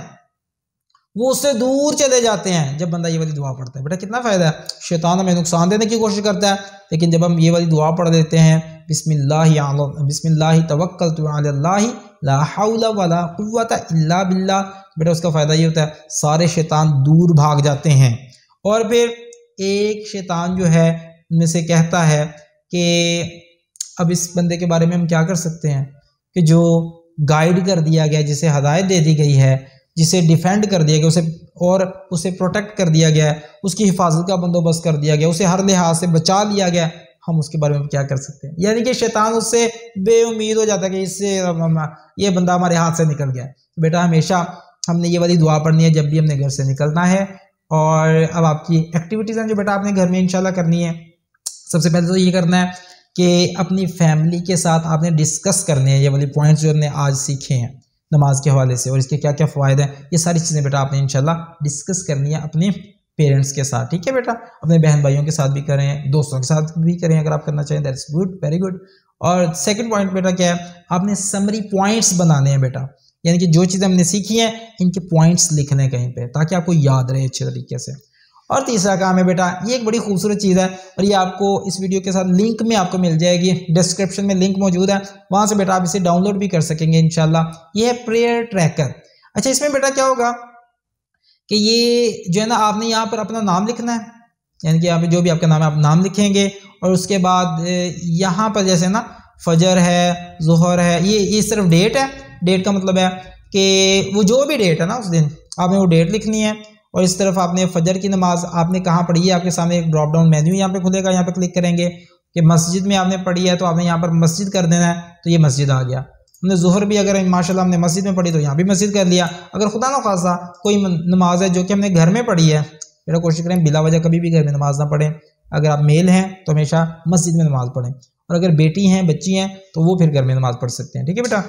وہ اس سے دور چلے جاتے ہیں جب بندہ یہ والی دعا پڑھتا ہے۔ بیٹا، کتنا فائدہ ہے؟ شیطان ہمیں نقصان دینے کی کوشش کرتا ہے، لیکن جب ہم یہ والی دعا پڑھ دیتے ہیں، بسم اللہ بسم اللہ توکل اللہ، لا حول ولا قوت الا باللہ بیٹا، اس کا فائدہ یہ ہوتا ہے، سارے شیطان دور بھاگ جاتے ہیں۔ اور پھر ایک شیطان جو ہے، ان میں سے کہتا ہے کہ اب اس بندے کے بارے میں ہم کیا کر سکتے ہیں؟ کہ جو گائیڈ کر دیا گیا، جسے ہدایت دے دی گئی ہے، جسے ڈیفینڈ کر دیا گیا، اسے اور اسے پروٹیکٹ کر دیا گیا ہے اس کی حفاظت کا بندوبست کر دیا گیا، اسے ہر لحاظ سے بچا لیا گیا، ہم اس کے بارے میں کیا کر سکتے ہیں؟ یعنی کہ شیطان اس سے بے امید ہو جاتا ہے کہ اس سے یہ بندہ ہمارے ہاتھ سے نکل گیا۔ بیٹا، ہمیشہ ہم نے یہ والی دعا پڑھنی ہے جب بھی ہم نے گھر سے نکلنا ہے اور اب آپ کی ایکٹیویٹیز ہیں جو بیٹا آپ نے گھر میں انشاءاللہ کرنی ہے سب سے پہلے تو یہ کرنا ہے کہ اپنی فیملی کے ساتھ آپ نے ڈسکس کرنے ہیں، یہ والی پوائنٹس جو ہم نے آج سیکھے ہیں نماز کے حوالے سے۔ اور اس کے کیا کیا فوائد ہیں؟ یہ ساری چیزیں بیٹا آپ نے انشاءاللہ ڈسکس کرنی ہے اپنے پیرنٹس کے ساتھ، ٹھیک ہے بیٹا؟ اپنے بہن بھائیوں کے ساتھ بھی کریں، دوستوں کے ساتھ بھی کریں اگر آپ کرنا چاہیں دیٹس گڈ ویری گڈ اور سیکنڈ پوائنٹ بیٹا کیا ہے؟ آپ نے سمری پوائنٹس بنانے ہیں بیٹا۔ یعنی کہ جو چیزیں ہم نے سیکھی ہیں، ان کے پوائنٹس لکھ لیں کہیں پہ، تاکہ آپ کو یاد رہے اچھے طریقے سے۔ اور تیسرا کام ہے بیٹا، یہ ایک بڑی خوبصورت چیز ہے اور یہ آپ کو اس ویڈیو کے ساتھ لنک میں آپ کو مل جائے گی۔ ڈسکرپشن میں لنک موجود ہے۔ وہاں سے بیٹا آپ اسے ڈاؤن لوڈ بھی کر سکیں گے انشاءاللہ۔ یہ ہے پریئر ٹریکر اچھا اس میں بیٹا کیا ہوگا کہ یہ جو ہے نا، آپ نے یہاں پر اپنا نام لکھنا ہے۔ یعنی کہ یہاں پہ جو بھی آپ کا نام ہے، آپ نام لکھیں گے۔ اور اس کے بعد، یہاں پر جیسے نا، فجر ہے، ظہر ہے، یہ یہ صرف ڈیٹ ہے۔ ڈیٹ کا مطلب ہے کہ وہ جو بھی ڈیٹ ہے نا اس دن، آپ نے وہ ڈیٹ لکھنی ہے اور اس طرف آپ نے فجر کی نماز آپ نے کہاں پڑھی ہے؟ آپ کے سامنے ایک ڈراپ ڈاؤن مینیو یہاں پہ کھلے گا، یہاں پہ کلک کریں گے کہ مسجد میں آپ نے پڑھی ہے تو آپ نے یہاں پر مسجد کر دینا ہے تو یہ مسجد آ گیا۔ ہم نے ظہر بھی اگر ماشاء اللہ ہم نے مسجد میں پڑھی تو یہاں بھی مسجد کر لیا۔ اگر خدا نخواستہ کوئی نماز ہے جو کہ ہم نے گھر میں پڑھی ہے، میرا کوشش کریں بلا وجہ کبھی بھی گھر میں نماز نہ پڑھیں۔ اگر آپ میل ہیں تو ہمیشہ مسجد میں نماز پڑھیں۔ اور اگر بیٹی ہیں، بچی ہیں تو وہ پھر گھر میں نماز پڑھ سکتے ہیں۔ ٹھیک ہے بیٹا؟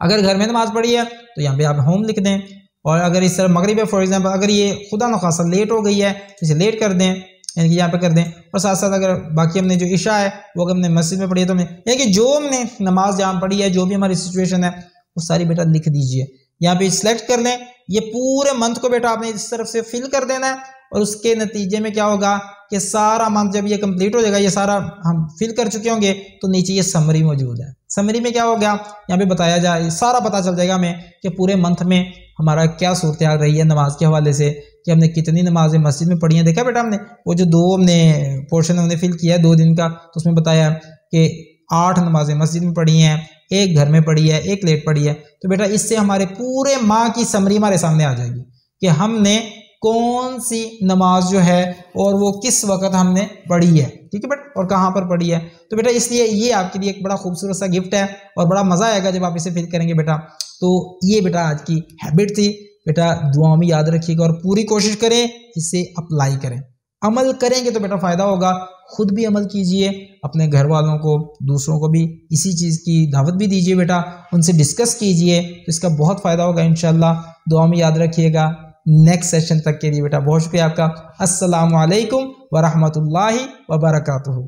اگر گھر میں نماز پڑھی ہے تو یہاں پہ آپ ہوم لکھ دیں اور اگر اس طرح مغرب ہے فار ایگزامپل اگر یہ خدا نخواستہ لیٹ ہو گئی ہے، تو اسے لیٹ کر دیں یعنی کہ یہاں پہ کر دیں۔ اور ساتھ ساتھ اگر باقی ہم نے جو عشاء ہے، وہ اگر ہم نے مسجد میں پڑھی ہے تو ہم نے یعنی کہ جو ہم نے نماز جہاں پڑھی ہے، جو بھی ہماری سچویشن ہے، وہ ساری بیٹا لکھ دیجیے۔ یہاں پہ سلیکٹ کر لیں، یہ پورے منتھ کو بیٹا آپ نے اس طرف سے فل کر دینا ہے۔ اور اس کے نتیجے میں کیا ہوگا کہ سارا منتھ جب یہ کمپلیٹ ہو جائے گا، یہ سارا ہم فل کر چکے ہوں گے، تو نیچے یہ سمری موجود ہے۔ سمری میں کیا ہو گیا؟ یہاں پہ بتایا جائے سارا پتا چل جائے گا ہمیں کہ پورے منتھ میں ہمارا کیا صورتحال رہی ہے نماز کے حوالے سے، کہ ہم نے کتنی نمازیں مسجد میں پڑھی ہیں۔ دیکھا بیٹا ہم نے، وہ جو دو ہم نے پورشن ہم نے فل کیا ہے دو دن کا، تو اس میں بتایا کہ آٹھ نمازیں مسجد میں پڑھی ہیں، ایک گھر میں پڑھی ہے، ایک لیٹ پڑھی ہے۔ تو بیٹا اس سے ہمارے پورے ماہ کی سمری ہمارے سامنے آ جائے گی کہ ہم نے کون سی نماز جو ہے اور وہ کس وقت ہم نے پڑھی ہے۔ ٹھیک ہے بیٹا اور کہاں پر پڑھی ہے؟ تو بیٹا اس لیے یہ آپ کے لیے ایک بڑا خوبصورت سا گفٹ ہے اور بڑا مزہ آئے گا جب آپ اسے فل کریں گے بیٹا۔ تو یہ بیٹا آج کی ہیبٹ تھی۔ بیٹا دعا میں یاد رکھیے گا اور پوری کوشش کریں اسے اپلائی کریں۔ عمل کریں گے تو بیٹا فائدہ ہوگا۔ خود بھی عمل کیجیے، اپنے گھر والوں کو، دوسروں کو بھی اسی چیز کی دعوت بھی دیجیے بیٹا۔ ان سے ڈسکس کیجیے تو اس کا بہت فائدہ ہوگا انشاءاللہ۔ دعا میں یاد رکھیے گا۔ نیکسٹ سیشن تک کے لیے بیٹا بہت شکریہ آپ کا۔ السلام علیکم ورحمۃ اللہ وبرکاتہ۔